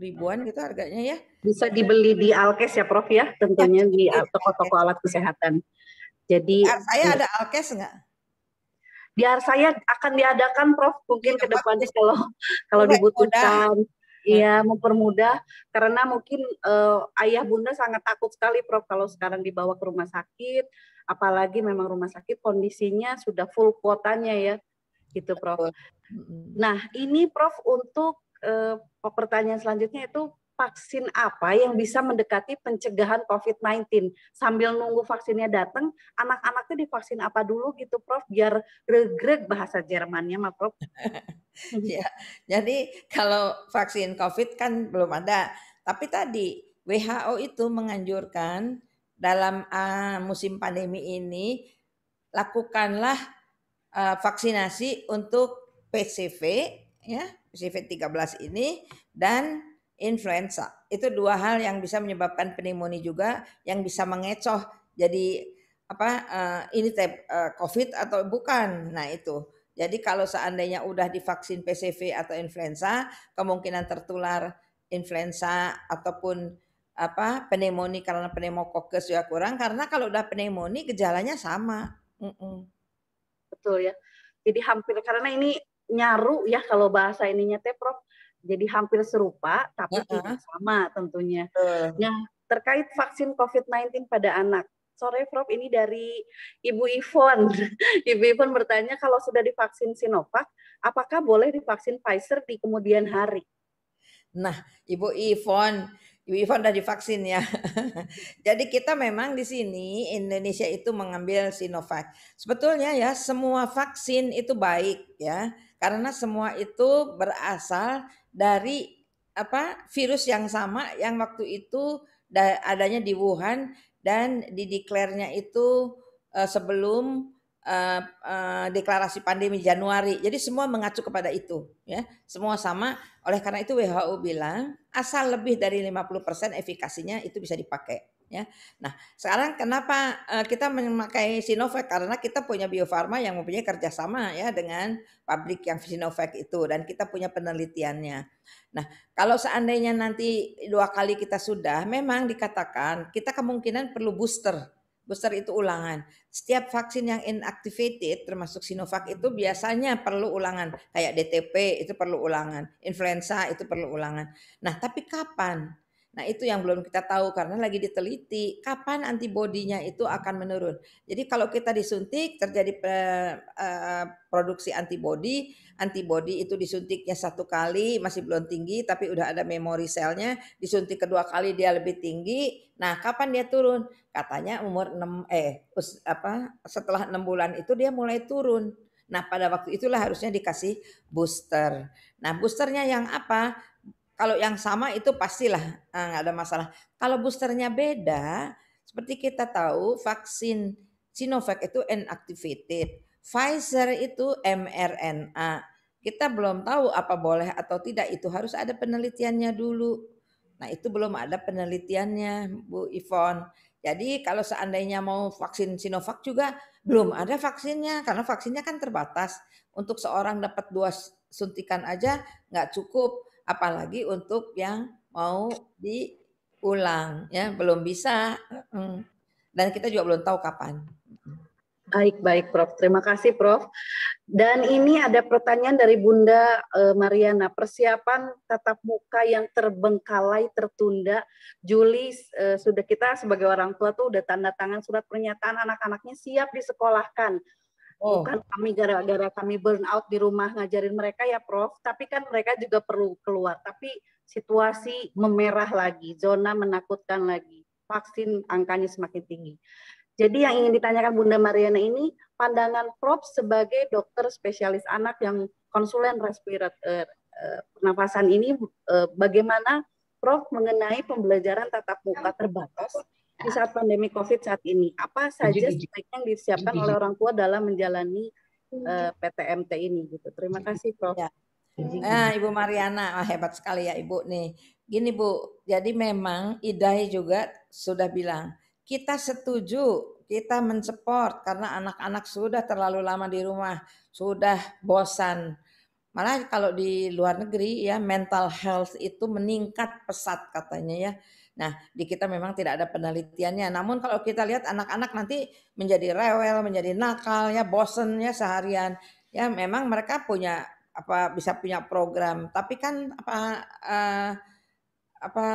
Speaker 1: ribuan gitu harganya ya.
Speaker 2: Bisa dibeli di Alkes ya Prof ya, tentunya ya, di toko-toko alat kesehatan. Jadi
Speaker 1: saya ada Alkes enggak?
Speaker 2: Biar saya akan diadakan Prof mungkin ke depannya kalau kalau dibutuhkan. Udah Iya, mempermudah karena mungkin uh, ayah bunda sangat takut sekali Prof kalau sekarang dibawa ke rumah sakit, apalagi memang rumah sakit kondisinya sudah full kuotanya ya, gitu Prof. Nah ini Prof untuk uh, pertanyaan selanjutnya itu vaksin apa yang bisa mendekati pencegahan COVID-19 sambil nunggu vaksinnya datang anak-anaknya divaksin apa dulu gitu Prof biar regreg bahasa Jermannya mah Prof.
Speaker 1: Ya jadi kalau vaksin COVID kan belum ada. Tapi tadi WHO itu menganjurkan dalam uh, musim pandemi ini lakukanlah uh, vaksinasi untuk PCV ya PCV 13 ini dan influenza. Itu dua hal yang bisa menyebabkan pneumonia juga yang bisa mengecoh jadi apa uh, ini uh, COVID atau bukan. Nah, itu. Jadi kalau seandainya udah divaksin PCV atau influenza, kemungkinan tertular influenza ataupun apa pneumonia karena pneumokokus juga kurang karena kalau udah pneumonia gejalanya sama. Mm -mm.
Speaker 2: Betul ya. Jadi hampir karena ini nyaru ya kalau bahasa ininya teh Prof jadi hampir serupa tapi uh -huh. tidak sama tentunya. Uh. Nah, terkait vaksin COVID-19 pada anak. Sore Prof, ini dari Ibu Ivon. Ibu Ivon bertanya kalau sudah divaksin Sinovac, apakah boleh divaksin Pfizer di kemudian hari?
Speaker 1: Nah, Ibu Ivon, Ibu Ivon sudah divaksin ya. Jadi kita memang di sini Indonesia itu mengambil Sinovac. Sebetulnya ya semua vaksin itu baik ya karena semua itu berasal dari apa virus yang sama yang waktu itu adanya di Wuhan dan dideklarnya itu uh, sebelum uh, uh, deklarasi pandemi Januari. Jadi semua mengacu kepada itu ya. Semua sama. Oleh karena itu WHO bilang asal lebih dari 50% efikasinya itu bisa dipakai ya. Nah, sekarang kenapa uh, kita memakai Sinovac karena kita punya Bio Farma yang mempunyai kerjasama ya dengan pabrik yang Sinovac itu dan kita punya penelitiannya. Nah, kalau seandainya nanti dua kali kita sudah, memang dikatakan kita kemungkinan perlu booster. Booster itu ulangan. Setiap vaksin yang inactivated termasuk Sinovac itu biasanya perlu ulangan. Kayak DTP itu perlu ulangan, influenza itu perlu ulangan. Nah, tapi kapan? Nah, itu yang belum kita tahu karena lagi diteliti kapan antibodinya itu akan menurun. Jadi kalau kita disuntik terjadi uh, produksi antibodi, antibodi itu disuntiknya satu kali masih belum tinggi tapi udah ada memori selnya, disuntik kedua kali dia lebih tinggi. Nah, kapan dia turun? Katanya umur 6 eh apa setelah enam bulan itu dia mulai turun. Nah, pada waktu itulah harusnya dikasih booster. Nah, boosternya yang apa? Kalau yang sama itu pastilah eh, nggak ada masalah. Kalau boosternya beda, seperti kita tahu vaksin Sinovac itu inactivated, Pfizer itu mRNA. kita belum tahu apa boleh atau tidak itu harus ada penelitiannya dulu. Nah, itu belum ada penelitiannya, Bu Ivon. Jadi kalau seandainya mau vaksin Sinovac juga belum ada vaksinnya karena vaksinnya kan terbatas. Untuk seorang dapat dua suntikan aja nggak cukup, apalagi untuk yang mau diulang ya belum bisa. Dan kita juga belum tahu kapan.
Speaker 2: Baik, baik, Prof. Terima kasih, Prof. Dan ini ada pertanyaan dari Bunda uh, Mariana. Persiapan tatap muka yang terbengkalai tertunda. Juli uh, sudah kita sebagai orang tua tuh udah tanda tangan surat pernyataan anak-anaknya siap disekolahkan. Oh. Bukan kami gara-gara kami burn out di rumah ngajarin mereka ya, Prof. Tapi kan mereka juga perlu keluar. Tapi situasi memerah lagi, zona menakutkan lagi. Vaksin angkanya semakin tinggi. Jadi yang ingin ditanyakan Bunda Mariana ini pandangan Prof sebagai dokter spesialis anak yang konsulen respirat eh, eh, pernafasan ini eh, bagaimana Prof mengenai pembelajaran tatap muka terbatas di saat pandemi COVID saat ini. Apa saja sebaiknya yang disiapkan oleh orang tua dalam menjalani eh, PTMT ini gitu. Terima kasih Prof. Ya.
Speaker 1: Nah, Ibu Mariana, oh, hebat sekali ya Ibu nih. Gini Bu, jadi memang Idai juga sudah bilang kita setuju, kita mensupport karena anak-anak sudah terlalu lama di rumah, sudah bosan. Malah kalau di luar negeri ya mental health itu meningkat pesat katanya ya. Nah, di kita memang tidak ada penelitiannya. Namun kalau kita lihat anak-anak nanti menjadi rewel, menjadi nakal ya, bosen ya seharian. Ya memang mereka punya apa bisa punya program, tapi kan apa uh, apa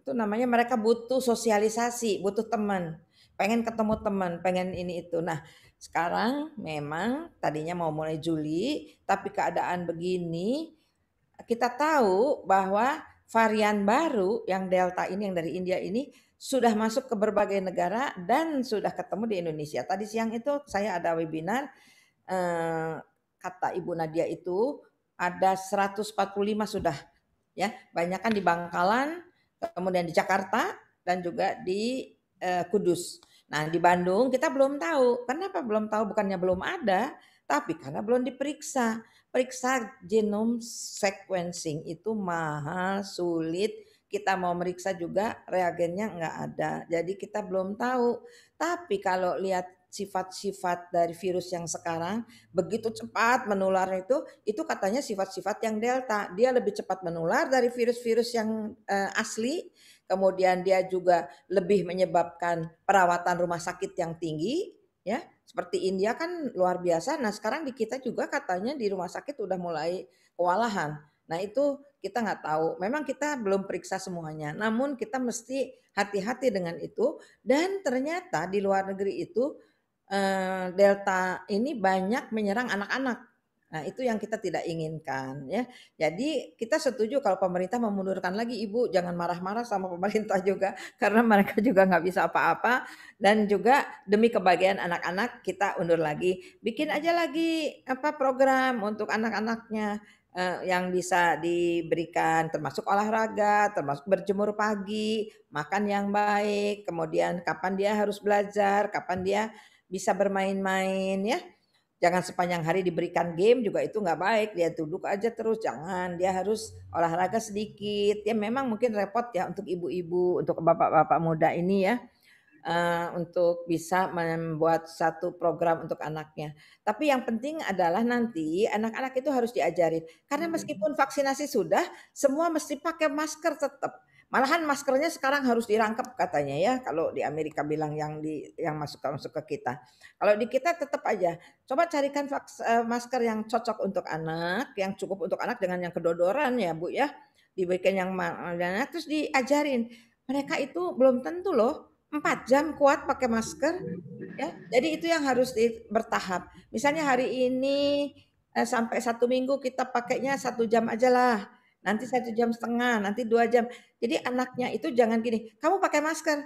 Speaker 1: itu namanya mereka butuh sosialisasi, butuh teman, pengen ketemu teman, pengen ini itu. Nah, sekarang memang tadinya mau mulai Juli, tapi keadaan begini, kita tahu bahwa varian baru yang Delta ini yang dari India ini sudah masuk ke berbagai negara dan sudah ketemu di Indonesia. Tadi siang itu saya ada webinar eh, kata Ibu Nadia itu ada 145 sudah ya, banyak kan di Bangkalan, kemudian di Jakarta dan juga di uh, Kudus. Nah, di Bandung kita belum tahu. Kenapa belum tahu? Bukannya belum ada, tapi karena belum diperiksa. Periksa genome sequencing itu mahal, sulit. Kita mau meriksa juga reagennya nggak ada. Jadi kita belum tahu. Tapi kalau lihat sifat-sifat dari virus yang sekarang begitu cepat menular itu itu katanya sifat-sifat yang delta dia lebih cepat menular dari virus-virus yang uh, asli kemudian dia juga lebih menyebabkan perawatan rumah sakit yang tinggi ya seperti India kan luar biasa. Nah sekarang di kita juga katanya di rumah sakit udah mulai kewalahan. Nah itu kita nggak tahu. Memang kita belum periksa semuanya. Namun kita mesti hati-hati dengan itu. Dan ternyata di luar negeri itu Eh, delta ini banyak menyerang anak-anak. Nah, itu yang kita tidak inginkan ya. Jadi kita setuju kalau pemerintah memundurkan lagi Ibu, jangan marah-marah sama pemerintah juga karena mereka juga nggak bisa apa-apa dan juga demi kebahagiaan anak-anak kita undur lagi. Bikin aja lagi apa program untuk anak-anaknya eh, yang bisa diberikan termasuk olahraga, termasuk berjemur pagi, makan yang baik, kemudian kapan dia harus belajar, kapan dia bisa bermain-main ya. Jangan sepanjang hari diberikan game juga itu nggak baik. Dia duduk aja terus, jangan. Dia harus olahraga sedikit. Ya memang mungkin repot ya untuk ibu-ibu, untuk bapak-bapak muda ini ya. Uh, untuk bisa membuat satu program untuk anaknya. Tapi yang penting adalah nanti anak-anak itu harus diajarin. Karena hmm. meskipun vaksinasi sudah, semua mesti pakai masker tetap. Malahan maskernya sekarang harus dirangkap katanya ya kalau di Amerika bilang yang di yang masuk masuk ke kita. Kalau di kita tetap aja coba carikan uh, masker yang cocok untuk anak, yang cukup untuk anak dengan yang kedodoran ya Bu ya. Diberikan yang mana terus diajarin. Mereka itu belum tentu loh 4 jam kuat pakai masker ya. Jadi itu yang harus di, bertahap. Misalnya hari ini eh, sampai satu minggu kita pakainya satu jam aja lah nanti satu jam setengah, nanti dua jam. Jadi anaknya itu jangan gini, kamu pakai masker.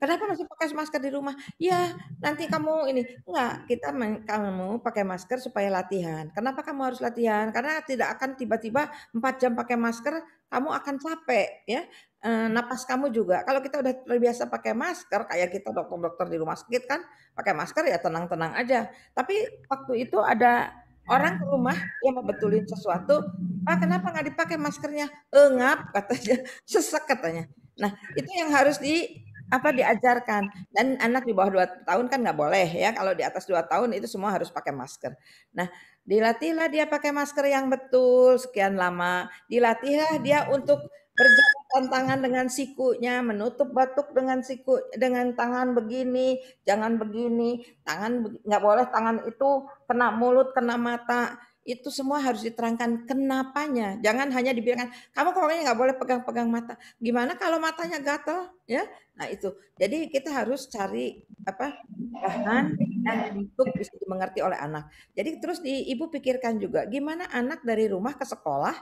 Speaker 1: Kenapa masih pakai masker di rumah? Ya, nanti kamu ini enggak. Kita kamu pakai masker supaya latihan. Kenapa kamu harus latihan? Karena tidak akan tiba-tiba empat jam pakai masker, kamu akan capek ya. E, napas kamu juga. Kalau kita udah terbiasa pakai masker, kayak kita dokter-dokter di rumah sakit kan, pakai masker ya tenang-tenang aja. Tapi waktu itu ada orang ke rumah dia mau betulin sesuatu, Pak kenapa nggak dipakai maskernya? Engap katanya, sesek katanya. Nah itu yang harus di apa diajarkan dan anak di bawah dua tahun kan nggak boleh ya kalau di atas dua tahun itu semua harus pakai masker. Nah dilatihlah dia pakai masker yang betul sekian lama, dilatihlah dia untuk berjabat tangan dengan sikunya, menutup batuk dengan siku dengan tangan begini, jangan begini, tangan nggak boleh tangan itu kena mulut, kena mata. Itu semua harus diterangkan kenapanya. Jangan hanya dibilangkan, kamu pokoknya nggak boleh pegang-pegang mata. Gimana kalau matanya gatel? Ya, nah itu. Jadi kita harus cari apa bahan yang untuk bisa dimengerti oleh anak. Jadi terus di, ibu pikirkan juga, gimana anak dari rumah ke sekolah,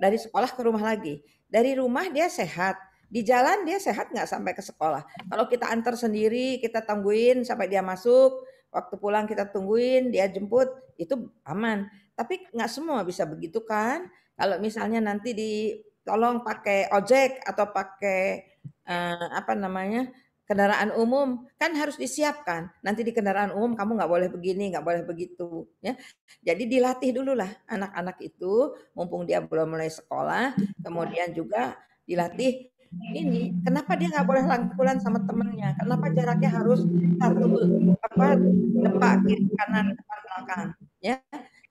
Speaker 1: dari sekolah ke rumah lagi dari rumah dia sehat, di jalan dia sehat nggak sampai ke sekolah. Kalau kita antar sendiri, kita tungguin sampai dia masuk, waktu pulang kita tungguin, dia jemput, itu aman. Tapi nggak semua bisa begitu kan? Kalau misalnya nanti ditolong pakai ojek atau pakai eh, apa namanya kendaraan umum kan harus disiapkan. Nanti di kendaraan umum kamu nggak boleh begini, nggak boleh begitu, ya. Jadi dilatih dulu lah anak-anak itu, mumpung dia belum mulai sekolah, kemudian juga dilatih ini kenapa dia nggak boleh rangkulan sama temennya kenapa jaraknya harus satu apa depan kiri kanan depan belakang ya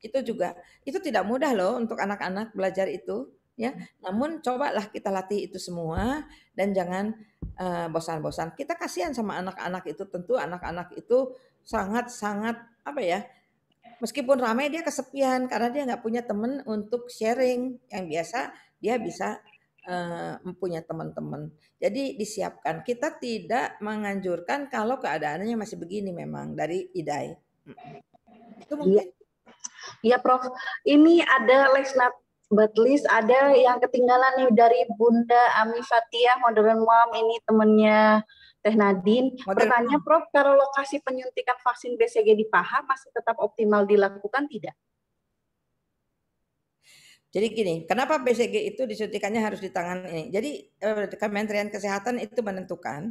Speaker 1: itu juga itu tidak mudah loh untuk anak-anak belajar itu ya namun cobalah kita latih itu semua dan jangan bosan-bosan. Kita kasihan sama anak-anak itu, tentu anak-anak itu sangat-sangat apa ya? Meskipun ramai dia kesepian karena dia nggak punya teman untuk sharing yang biasa dia bisa uh, mempunyai teman-teman. Jadi disiapkan. Kita tidak menganjurkan kalau keadaannya masih begini memang dari IDAI.
Speaker 2: Itu mungkin. Iya, Prof. Ini ada Lesnat list ada yang ketinggalan nih dari Bunda Ami Fatia Modern Mom ini temennya Teh Nadine. Pertanyaan Prof, kalau lokasi penyuntikan vaksin BCG di paha masih tetap optimal dilakukan tidak?
Speaker 1: Jadi gini, kenapa BCG itu disuntikannya harus di tangan ini? Jadi eh, Kementerian Kesehatan itu menentukan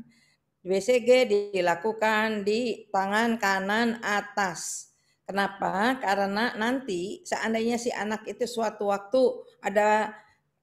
Speaker 1: BCG dilakukan di tangan kanan atas Kenapa? Karena nanti seandainya si anak itu suatu waktu ada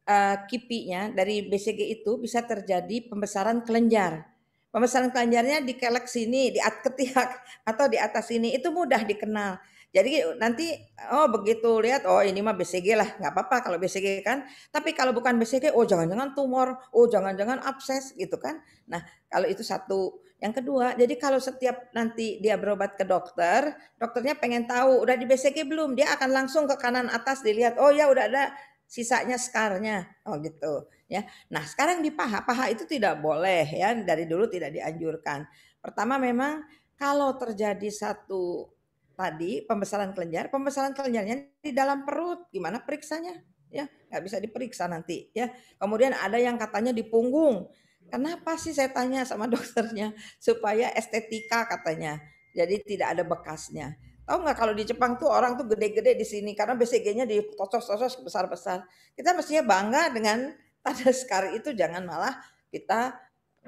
Speaker 1: uh, kipinya dari BCG itu bisa terjadi pembesaran kelenjar. Pembesaran kelenjarnya di kelek sini, di ketiak atau di atas sini itu mudah dikenal. Jadi nanti oh begitu lihat oh ini mah BCG lah nggak apa-apa kalau BCG kan. Tapi kalau bukan BCG oh jangan-jangan tumor, oh jangan-jangan abses gitu kan. Nah kalau itu satu. Yang kedua, jadi kalau setiap nanti dia berobat ke dokter, dokternya pengen tahu udah di BCG belum, dia akan langsung ke kanan atas dilihat, oh ya udah ada sisanya skarnya, oh gitu ya. Nah sekarang di paha, paha itu tidak boleh ya, dari dulu tidak dianjurkan. Pertama memang kalau terjadi satu tadi pembesaran kelenjar, pembesaran kelenjarnya di dalam perut, gimana periksanya? Ya, nggak bisa diperiksa nanti ya. Kemudian ada yang katanya di punggung. Kenapa sih saya tanya sama dokternya supaya estetika katanya. Jadi tidak ada bekasnya. Tahu nggak kalau di Jepang tuh orang tuh gede-gede di sini karena BCG-nya di tosos-tosos besar-besar. Kita mestinya bangga dengan tanda sekar itu jangan malah kita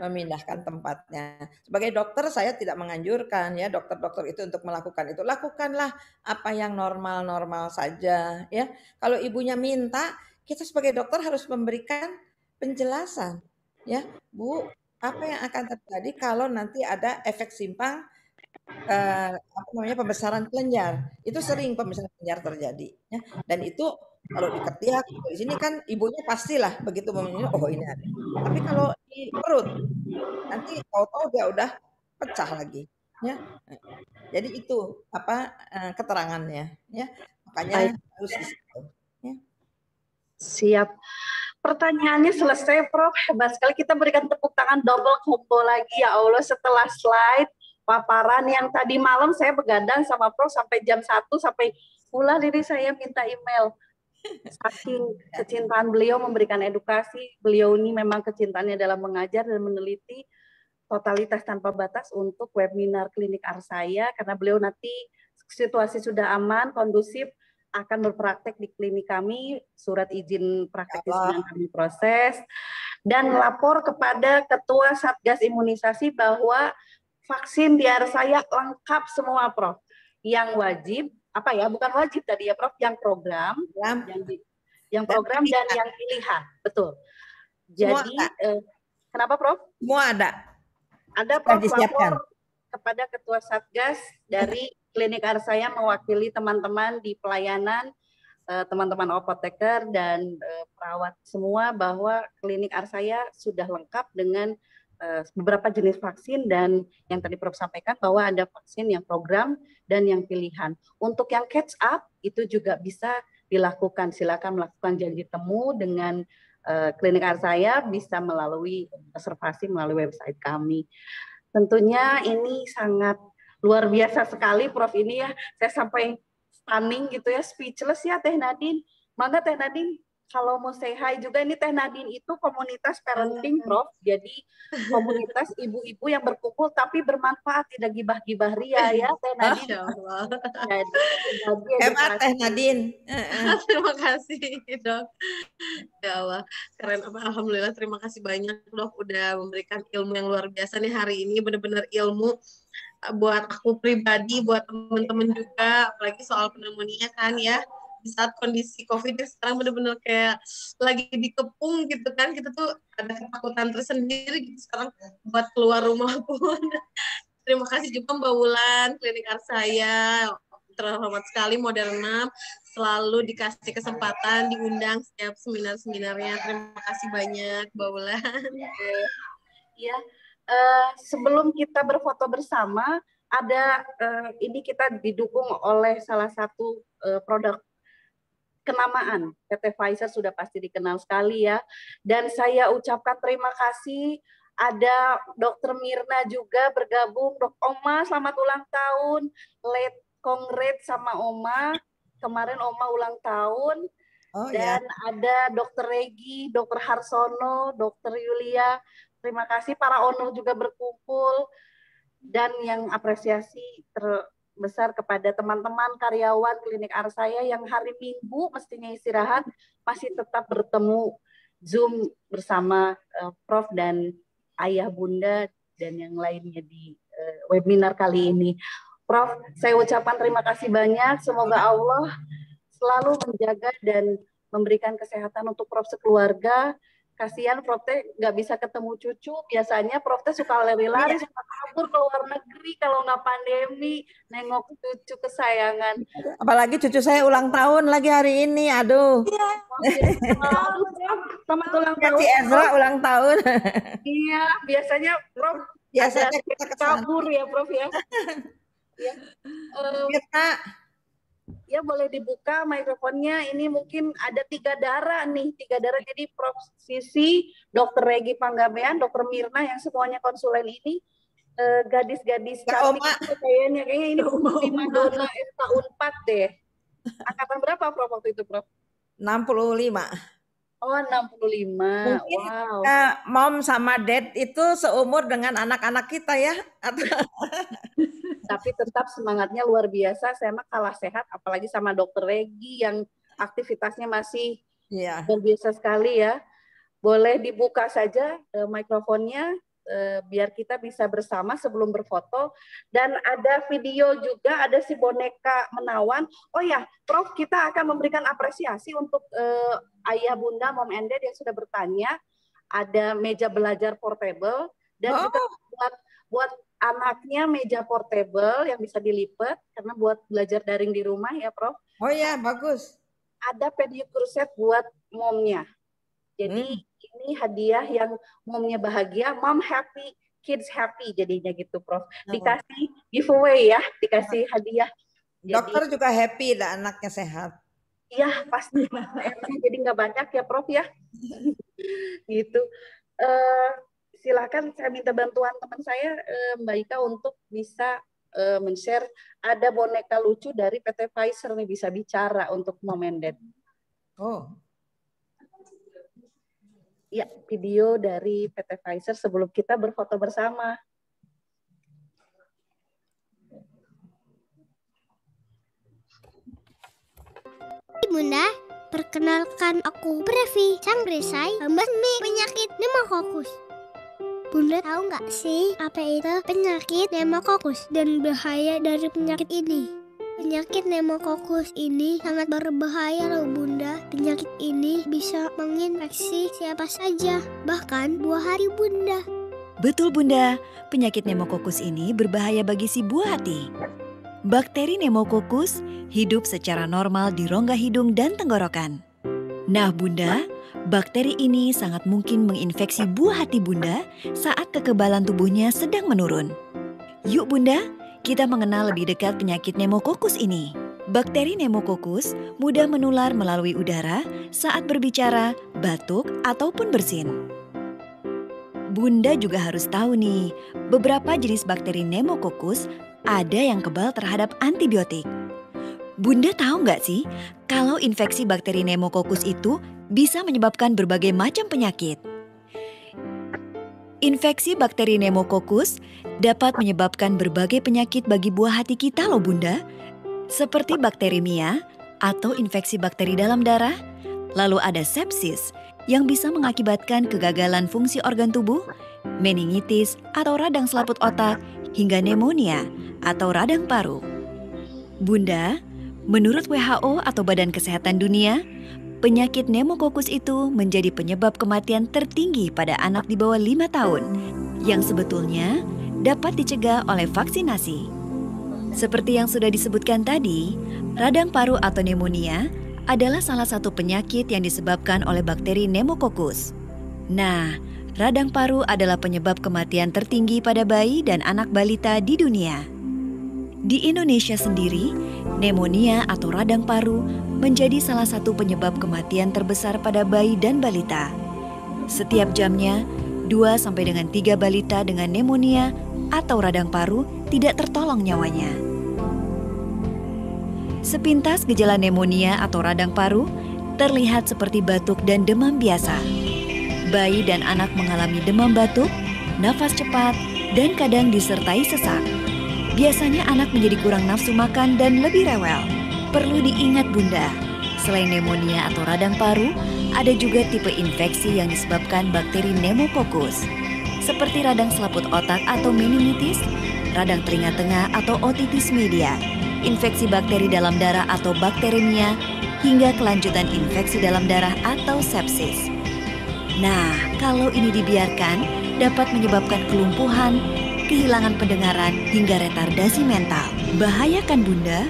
Speaker 1: memindahkan tempatnya. Sebagai dokter saya tidak menganjurkan ya dokter-dokter itu untuk melakukan itu. Lakukanlah apa yang normal-normal saja ya. Kalau ibunya minta, kita sebagai dokter harus memberikan penjelasan ya Bu apa yang akan terjadi kalau nanti ada efek simpang eh, apa namanya pembesaran kelenjar itu sering pembesaran kelenjar terjadi ya dan itu kalau di ketiak di sini kan ibunya pastilah begitu meminum oh ini ada tapi kalau di perut nanti tahu-tahu dia udah pecah lagi ya jadi itu apa eh, keterangannya ya makanya harus di situ
Speaker 2: ya. siap Pertanyaannya selesai, Prof. Hebat sekali. Kita berikan tepuk tangan double combo lagi ya Allah setelah slide paparan yang tadi malam saya begadang sama Prof sampai jam 1 sampai pula diri saya minta email. Saking kecintaan beliau memberikan edukasi, beliau ini memang kecintaannya dalam mengajar dan meneliti totalitas tanpa batas untuk webinar klinik Arsaya karena beliau nanti situasi sudah aman, kondusif, akan berpraktek di klinik kami, surat izin praktek sedang kami proses, dan lapor kepada Ketua Satgas Imunisasi bahwa vaksin di saya lengkap semua, Prof. Yang wajib apa ya bukan wajib tadi ya Prof yang program
Speaker 1: Program.
Speaker 2: yang di, yang program dan yang pilihan betul. Jadi eh, kenapa Prof?
Speaker 1: Semua ada.
Speaker 2: ada Prof lapor kepada ketua satgas dari klinik Arsaya mewakili teman-teman di pelayanan eh, teman-teman apoteker dan eh, perawat semua bahwa klinik Arsaya sudah lengkap dengan eh, beberapa jenis vaksin dan yang tadi Prof sampaikan bahwa ada vaksin yang program dan yang pilihan. Untuk yang catch up itu juga bisa dilakukan. Silakan melakukan janji temu dengan eh, klinik Arsaya bisa melalui reservasi melalui website kami. Tentunya ini sangat luar biasa sekali Prof ini ya. Saya sampai stunning gitu ya, speechless ya Teh Nadine. Mangga Teh Nadine kalau mau say hi juga ini Teh Nadine itu komunitas parenting Prof. Jadi komunitas ibu-ibu yang berkumpul tapi bermanfaat tidak gibah-gibah ria ya Teh Nadine.
Speaker 5: Allah.
Speaker 2: Jadi edukasi.
Speaker 1: Teh Nadine. Heeh.
Speaker 5: terima kasih dok. Ya Allah, keren apa? Alhamdulillah terima kasih banyak dok udah memberikan ilmu yang luar biasa nih hari ini benar-benar ilmu uh, buat aku pribadi, buat teman-teman juga, apalagi soal pneumonia kan ya. Di saat kondisi COVID yang sekarang benar-benar kayak lagi dikepung gitu kan, kita tuh ada ketakutan tersendiri gitu sekarang buat keluar rumah pun. Terima kasih juga Mbak Wulan, Klinik Arsaya, terhormat sekali Moderna selalu dikasih kesempatan diundang setiap seminar-seminarnya. Terima kasih banyak, Mbak Wulan.
Speaker 2: Ya, eh, sebelum kita berfoto bersama, ada eh, ini kita didukung oleh salah satu eh, produk kenamaan PT Pfizer sudah pasti dikenal sekali ya. Dan saya ucapkan terima kasih ada Dokter Mirna juga bergabung. Dok Oma, selamat ulang tahun. Late congrats sama Oma. Kemarin Oma ulang tahun.
Speaker 1: Oh ya.
Speaker 2: Dan ada Dokter Regi, Dokter Harsono, Dokter Yulia. Terima kasih para owner juga berkumpul dan yang apresiasi terbesar kepada teman-teman karyawan klinik Arsaya yang hari Minggu mestinya istirahat masih tetap bertemu Zoom bersama eh, Prof dan Ayah Bunda dan yang lainnya di eh, webinar kali ini. Prof, saya ucapkan terima kasih banyak. Semoga Allah selalu menjaga dan memberikan kesehatan untuk Prof sekeluarga. Kasihan Prof teh nggak bisa ketemu cucu. Biasanya Prof teh suka lari-lari, suka kabur ke luar negeri kalau nggak pandemi, nengok cucu kesayangan.
Speaker 1: Apalagi cucu saya ulang tahun lagi hari ini. Aduh.
Speaker 2: Prof. Selamat ulang tahun.
Speaker 1: si Ezra ulang tahun.
Speaker 2: Iya, biasanya Prof
Speaker 1: Biasanya kita
Speaker 2: kabur ya Prof ya. ya. Eh,
Speaker 1: Kita
Speaker 2: ya boleh dibuka mikrofonnya. Ini mungkin ada tiga darah nih, tiga darah. Jadi Prof Sisi, Dokter Regi Panggabean, Dokter Mirna yang semuanya konsulen ini eh, gadis-gadis
Speaker 1: Kak
Speaker 2: cantik
Speaker 1: Oma.
Speaker 2: itu kayaknya kayaknya ini prima donna Esta Unpad deh. Angkatan berapa Prof waktu itu Prof?
Speaker 1: 65.
Speaker 2: Oh 65.
Speaker 1: Mungkin
Speaker 2: wow.
Speaker 1: Eh, mom sama dad itu seumur dengan anak-anak kita ya.
Speaker 2: Tapi tetap semangatnya luar biasa. Saya mah kalah sehat apalagi sama Dokter Regi yang aktivitasnya masih
Speaker 1: Iya.
Speaker 2: luar biasa sekali ya. Boleh dibuka saja eh, mikrofonnya eh, biar kita bisa bersama sebelum berfoto dan ada video juga ada si boneka menawan. Oh ya, Prof, kita akan memberikan apresiasi untuk eh, ayah bunda mom and dad yang sudah bertanya. Ada meja belajar portable dan
Speaker 1: Oh.
Speaker 2: juga buat buat anaknya meja portable yang bisa dilipat karena buat belajar daring di rumah ya, Prof
Speaker 1: Oh ya, bagus.
Speaker 2: ada pedicure set buat momnya. Jadi ini hadiah yang momnya bahagia, mom happy, kids happy jadinya gitu, Prof. Dikasih giveaway ya, dikasih hadiah. Jadi,
Speaker 1: Dokter juga happy dah anaknya sehat.
Speaker 2: Iya pasti. Jadi nggak banyak ya, Prof ya. gitu. Eh, silakan saya minta bantuan teman saya eh, Mbak Ika untuk bisa eh, men-share ada boneka lucu dari PT Pfizer nih bisa bicara untuk mom and dad.
Speaker 1: Oh,
Speaker 2: Ya, video dari PT Pfizer sebelum kita berfoto bersama.
Speaker 6: Bunda, perkenalkan aku Brevi, sang perisai membasmi penyakit pneumokokus. Bunda tahu nggak sih apa itu penyakit pneumokokus dan bahaya dari penyakit ini? Penyakit pneumokokus ini sangat berbahaya loh bunda. Penyakit ini bisa menginfeksi siapa saja, bahkan buah hari bunda.
Speaker 7: Betul bunda, penyakit pneumokokus ini berbahaya bagi si buah hati. Bakteri pneumokokus hidup secara normal di rongga hidung dan tenggorokan. Nah bunda, bakteri ini sangat mungkin menginfeksi buah hati bunda saat kekebalan tubuhnya sedang menurun. Yuk bunda, kita mengenal lebih dekat penyakit pneumokokus ini. Bakteri pneumokokus mudah menular melalui udara saat berbicara, batuk, ataupun bersin. Bunda juga harus tahu nih, beberapa jenis bakteri pneumokokus ada yang kebal terhadap antibiotik. Bunda tahu nggak sih, kalau infeksi bakteri pneumokokus itu bisa menyebabkan berbagai macam penyakit. Infeksi bakteri pneumokokus dapat menyebabkan berbagai penyakit bagi buah hati kita loh bunda, seperti bakterimia atau infeksi bakteri dalam darah, lalu ada sepsis yang bisa mengakibatkan kegagalan fungsi organ tubuh, meningitis atau radang selaput otak, hingga pneumonia atau radang paru. Bunda, menurut WHO atau Badan Kesehatan Dunia, Penyakit pneumokokus itu menjadi penyebab kematian tertinggi pada anak di bawah 5 tahun yang sebetulnya dapat dicegah oleh vaksinasi. Seperti yang sudah disebutkan tadi, radang paru atau pneumonia adalah salah satu penyakit yang disebabkan oleh bakteri pneumokokus. Nah, radang paru adalah penyebab kematian tertinggi pada bayi dan anak balita di dunia. Di Indonesia sendiri, pneumonia atau radang paru menjadi salah satu penyebab kematian terbesar pada bayi dan balita. Setiap jamnya, 2 sampai dengan 3 balita dengan pneumonia atau radang paru tidak tertolong nyawanya. Sepintas gejala pneumonia atau radang paru terlihat seperti batuk dan demam biasa. Bayi dan anak mengalami demam batuk, nafas cepat, dan kadang disertai sesak. Biasanya anak menjadi kurang nafsu makan dan lebih rewel. Perlu diingat Bunda, selain pneumonia atau radang paru, ada juga tipe infeksi yang disebabkan bakteri pneumococcus, seperti radang selaput otak atau meningitis, radang telinga tengah atau otitis media, infeksi bakteri dalam darah atau bakteremia, hingga kelanjutan infeksi dalam darah atau sepsis. Nah, kalau ini dibiarkan, dapat menyebabkan kelumpuhan, kehilangan pendengaran, hingga retardasi mental. Bahaya kan Bunda?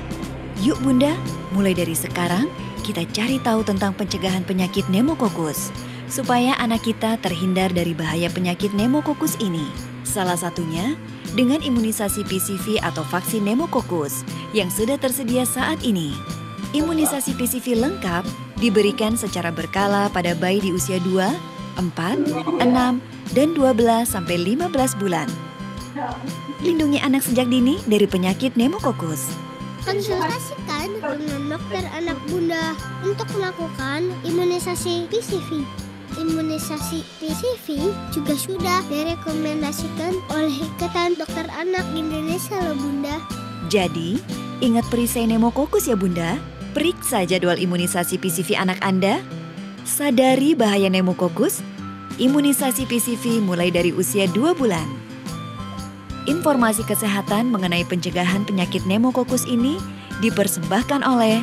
Speaker 7: Yuk Bunda, mulai dari sekarang kita cari tahu tentang pencegahan penyakit pneumokokus supaya anak kita terhindar dari bahaya penyakit pneumokokus ini. Salah satunya dengan imunisasi PCV atau vaksin pneumokokus yang sudah tersedia saat ini. Imunisasi PCV lengkap diberikan secara berkala pada bayi di usia 2, 4, 6, dan 12 sampai 15 bulan. Lindungi anak sejak dini dari penyakit pneumokokus.
Speaker 6: Konsultasikan dengan dokter anak bunda untuk melakukan imunisasi PCV. Imunisasi PCV juga sudah direkomendasikan oleh Ikatan Dokter Anak Indonesia loh bunda.
Speaker 7: Jadi, ingat perisai pneumokokus ya bunda. Periksa jadwal imunisasi PCV anak Anda. Sadari bahaya pneumokokus. Imunisasi PCV mulai dari usia 2 bulan. Informasi kesehatan mengenai pencegahan penyakit pneumokokus ini dipersembahkan oleh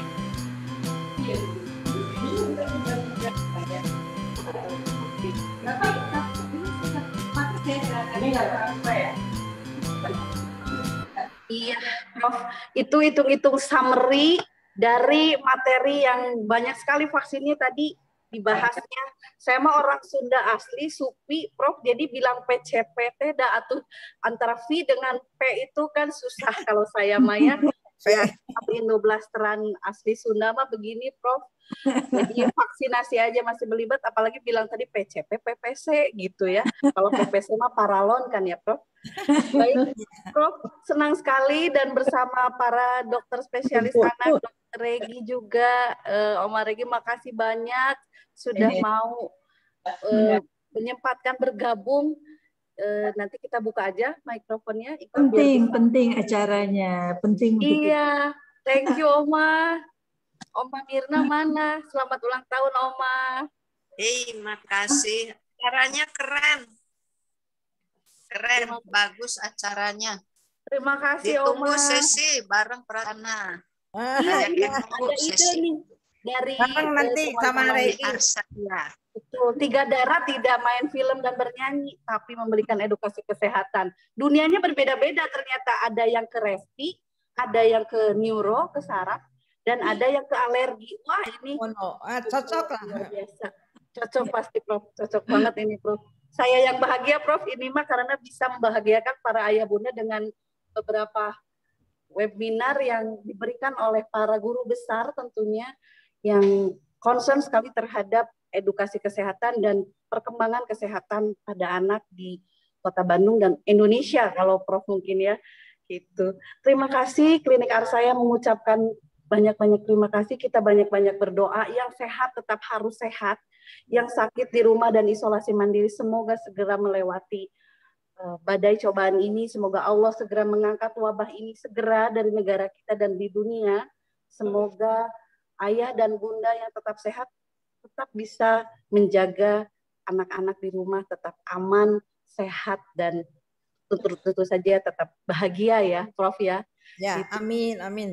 Speaker 2: Iya, Prof. Itu hitung-hitung summary dari materi yang banyak sekali vaksinnya tadi dibahasnya. Saya mah orang Sunda asli, Supi, Prof. Jadi bilang PCPT dah atau antara V dengan P itu kan susah kalau saya Maya. Saya Indo Blasteran asli Sunda mah begini, Prof. Jadi vaksinasi aja masih belibet, apalagi bilang tadi PCP, PPC gitu ya. Kalau PPC mah paralon kan ya, Prof. Baik, Prof. Senang sekali dan bersama para dokter spesialis anak, dokter Regi juga, uh, Oma Regi makasih banyak sudah mau uh, menyempatkan bergabung. Uh, nanti kita buka aja mikrofonnya.
Speaker 8: Ikut penting, penting acaranya, penting.
Speaker 2: Iya, thank you Oma. Oma Mirna mana? Selamat ulang tahun Oma.
Speaker 9: Hei, makasih. Acaranya keren. Keren, bagus acaranya.
Speaker 2: Terima kasih
Speaker 9: Ditunggu
Speaker 2: Oma.
Speaker 9: sesi bareng Pratana.
Speaker 1: Ah,
Speaker 2: Iya, iya, ada ide
Speaker 9: sesi.
Speaker 2: nih dari
Speaker 1: nanti sama Regi.
Speaker 9: Arsaya.
Speaker 2: Betul, tiga darah tidak main film dan bernyanyi, tapi memberikan edukasi kesehatan. Dunianya berbeda-beda ternyata. Ada yang ke resti, ada yang ke neuro, ke saraf, dan ada yang ke alergi. Wah ini
Speaker 1: Oh, no. Ah, cocok lah.
Speaker 2: biasa. Cocok pasti Prof, cocok banget ini Prof. Saya yang bahagia Prof, ini mah karena bisa membahagiakan para ayah bunda dengan beberapa webinar yang diberikan oleh para guru besar tentunya yang concern sekali terhadap edukasi kesehatan dan perkembangan kesehatan pada anak di Kota Bandung dan Indonesia kalau Prof mungkin ya gitu. Terima kasih Klinik Arsaya mengucapkan banyak-banyak terima kasih. Kita banyak-banyak berdoa. Yang sehat tetap harus sehat. Yang sakit di rumah dan isolasi mandiri semoga segera melewati eh, badai cobaan ini. Semoga Allah segera mengangkat wabah ini segera dari negara kita dan di dunia. Semoga ayah dan bunda yang tetap sehat tetap bisa menjaga anak-anak di rumah tetap aman, sehat dan tentu tentu saja tetap bahagia ya, Prof ya.
Speaker 1: Ya,
Speaker 2: Gitu.
Speaker 1: amin, amin.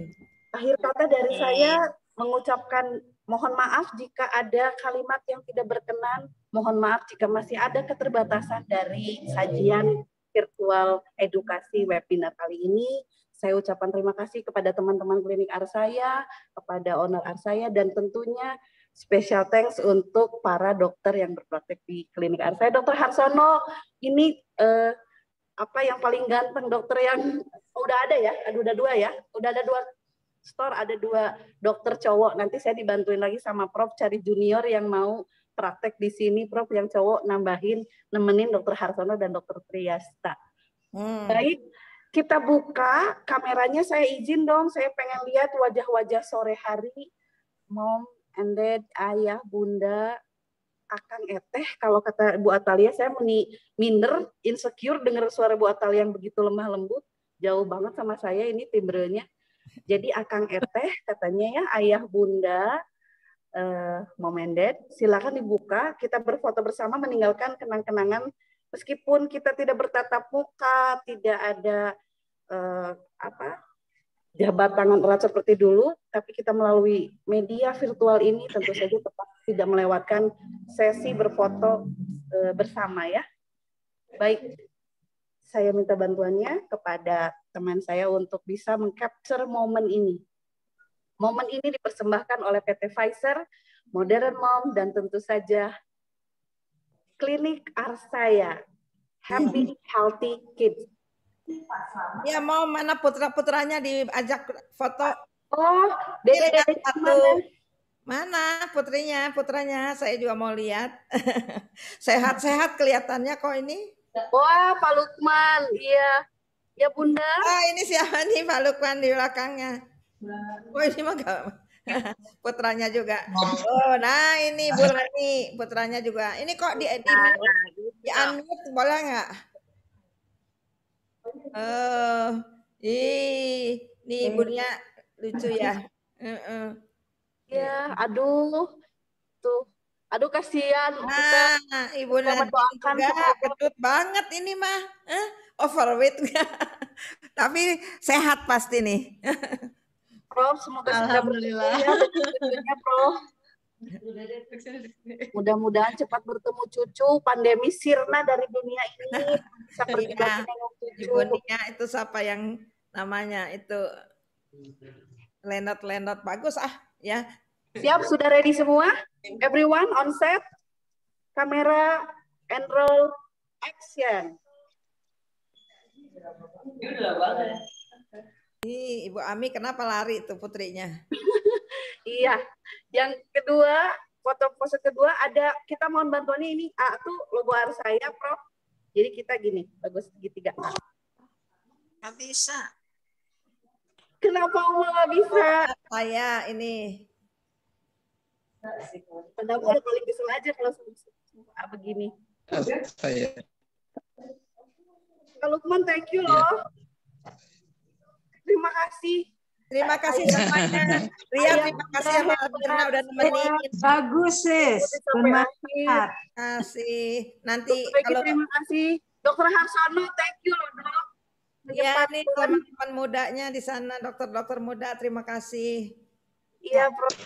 Speaker 2: Akhir kata dari saya mengucapkan mohon maaf jika ada kalimat yang tidak berkenan, mohon maaf jika masih ada keterbatasan dari sajian virtual edukasi webinar kali ini. Saya ucapkan terima kasih kepada teman-teman klinik Arsaya, kepada owner Arsaya, dan tentunya special thanks untuk para dokter yang berpraktek di klinik Arsaya. Dokter Harsono, ini eh, apa yang paling ganteng dokter yang udah ada ya? Aduh, udah dua ya? Udah ada dua store, ada dua dokter cowok. Nanti saya dibantuin lagi sama Prof cari junior yang mau praktek di sini, Prof yang cowok nambahin, nemenin dokter Harsono dan dokter Triasta.
Speaker 1: Hmm.
Speaker 2: Baik, kita buka kameranya. Saya izin dong, saya pengen lihat wajah-wajah sore hari. Mom and dad, ayah, bunda, akang eteh. Kalau kata Bu Atalia, saya meni minder, insecure dengar suara Bu Atalia yang begitu lemah lembut. Jauh banget sama saya ini timbrenya. Jadi akang eteh katanya ya, ayah, bunda, eh, mom and dad, silakan dibuka. Kita berfoto bersama meninggalkan kenang-kenangan meskipun kita tidak bertatap muka, tidak ada eh, apa jabat tangan erat seperti dulu, tapi kita melalui media virtual ini tentu saja tetap tidak melewatkan sesi berfoto eh, bersama ya. Baik, saya minta bantuannya kepada teman saya untuk bisa mengcapture momen ini. Momen ini dipersembahkan oleh PT Pfizer, Modern Mom, dan tentu saja Klinik Arsaya. Happy Healthy Kids.
Speaker 1: Ya mau mana putra-putranya diajak foto.
Speaker 2: Oh, dede
Speaker 1: Lihat
Speaker 2: dede
Speaker 1: satu. Mana putrinya, putranya saya juga mau lihat. Sehat-sehat kelihatannya kok ini.
Speaker 2: Wah, Pak Lukman, iya. Ya Bunda.
Speaker 1: Ah ini siapa nih Pak Lukman di belakangnya? Oh ini mah gak. putranya juga. Oh, nah ini Bu Rani, putranya juga. Ini kok di di, di unmute boleh nggak? Oh, ih, nih ibunya lucu ya. Heeh.
Speaker 2: Ya, aduh. Tuh. Aduh kasihan.
Speaker 1: Nah, ibu
Speaker 2: kita
Speaker 1: juga
Speaker 2: semoga
Speaker 1: gendut banget ini mah. Eh, overweight Tapi sehat pasti nih.
Speaker 2: Prof, semoga
Speaker 5: Alhamdulillah.
Speaker 2: ya Prof. Mudah-mudahan cepat bertemu cucu, pandemi sirna dari dunia ini. Bisa
Speaker 1: Iya.
Speaker 2: cucu.
Speaker 1: Ibu Nia itu siapa yang namanya itu Lenot-lenot bagus ah ya.
Speaker 2: Siap, sudah ready semua? Everyone on set? Kamera and roll action.
Speaker 1: Ih, Ibu Ami kenapa lari tuh putrinya?
Speaker 2: Iya. Yang kedua, foto pose kedua ada kita mohon bantuannya ini A tuh logo harus saya, Prof. Jadi kita gini, bagus segitiga A.
Speaker 9: Nggak bisa.
Speaker 2: Kenapa Uma nggak bisa?
Speaker 1: Saya ini
Speaker 2: Udah paling kesel aja kalau sama A begini.
Speaker 4: Saya.
Speaker 2: Kak Lukman, thank you loh. Terima kasih.
Speaker 1: Terima kasih semuanya. Ria, terima kasih ya Mbak Mirna udah nemenin.
Speaker 8: Bagus, sis. Bermanfaat.
Speaker 2: akhir.
Speaker 1: Kasih. Nanti
Speaker 2: Dokter Egi,
Speaker 1: kalau
Speaker 2: terima kasih. Dokter Harsono, thank you loh dok.
Speaker 1: ya Iya nih teman-teman mudanya di sana, dokter-dokter muda, terima kasih.
Speaker 2: Iya, Prof.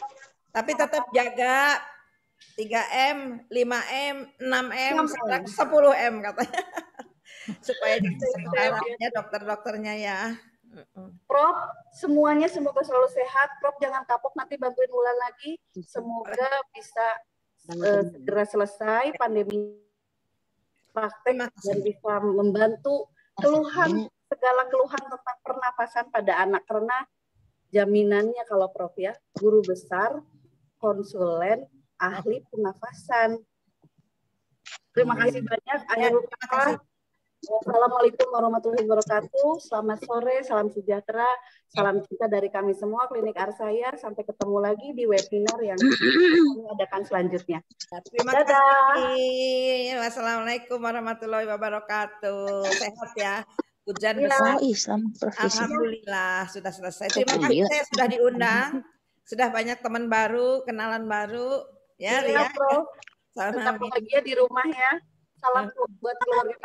Speaker 1: Tapi tetap jaga 3M, 5M, 6M,
Speaker 2: 6M.
Speaker 1: sekarang 10M katanya. Supaya jadi sekarang ya dokter-dokternya ya.
Speaker 2: Prof, semuanya semoga selalu sehat. Prof jangan kapok nanti bantuin Wulan lagi. Semoga bisa eh, segera selesai pandemi praktek dan bisa membantu keluhan segala keluhan tentang pernapasan pada anak karena jaminannya kalau Prof ya guru besar konsulen ahli pernafasan. Terima kasih banyak.
Speaker 1: Ya, terima
Speaker 2: kata,
Speaker 1: kasih.
Speaker 2: Wassalamualaikum warahmatullahi wabarakatuh. Selamat sore, salam sejahtera, salam cinta dari kami semua Klinik Arsaya. Sampai ketemu lagi di webinar yang kami adakan selanjutnya.
Speaker 1: Terima
Speaker 2: Dadah.
Speaker 1: kasih. Wassalamualaikum warahmatullahi wabarakatuh. Sehat ya. Hujan
Speaker 2: Iya.
Speaker 1: besar.
Speaker 10: Islam profesi.
Speaker 1: Alhamdulillah sudah selesai. Terima kasih
Speaker 10: Alhamdulillah.
Speaker 1: saya sudah diundang. Sudah banyak teman baru, kenalan baru. Ya,
Speaker 2: Iya,
Speaker 1: Ria.
Speaker 2: Prof.
Speaker 1: Sama
Speaker 2: Tetap bahagia di rumah ya. Salam buat keluarga.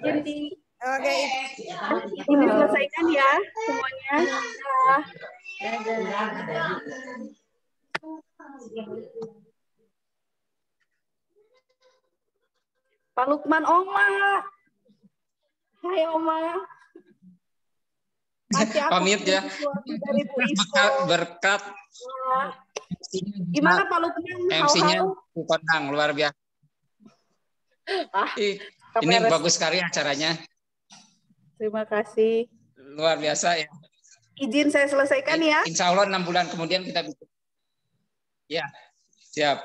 Speaker 2: Jadi,
Speaker 1: Oke.
Speaker 2: ini selesaikan ya semuanya. Pak Lukman Oma. Hai Oma. Masih aku
Speaker 4: Pamit ya.
Speaker 2: dari Bu.
Speaker 4: Berkat, berkat
Speaker 2: Gimana Pak Lukman?
Speaker 4: MC-nya kondang luar biasa.
Speaker 2: Ah,
Speaker 4: Ih, Ini
Speaker 2: kamera-
Speaker 4: bagus sekali acaranya,
Speaker 2: Terima kasih.
Speaker 4: luar biasa ya.
Speaker 2: Izin saya selesaikan ya.
Speaker 4: Insya Allah enam bulan kemudian kita bisa. Ya, siap.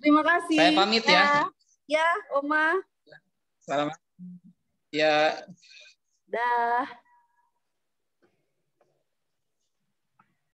Speaker 2: Terima kasih.
Speaker 4: Saya pamit ya.
Speaker 2: Ya, Oma.
Speaker 4: Selamat. Ya.
Speaker 2: Dah.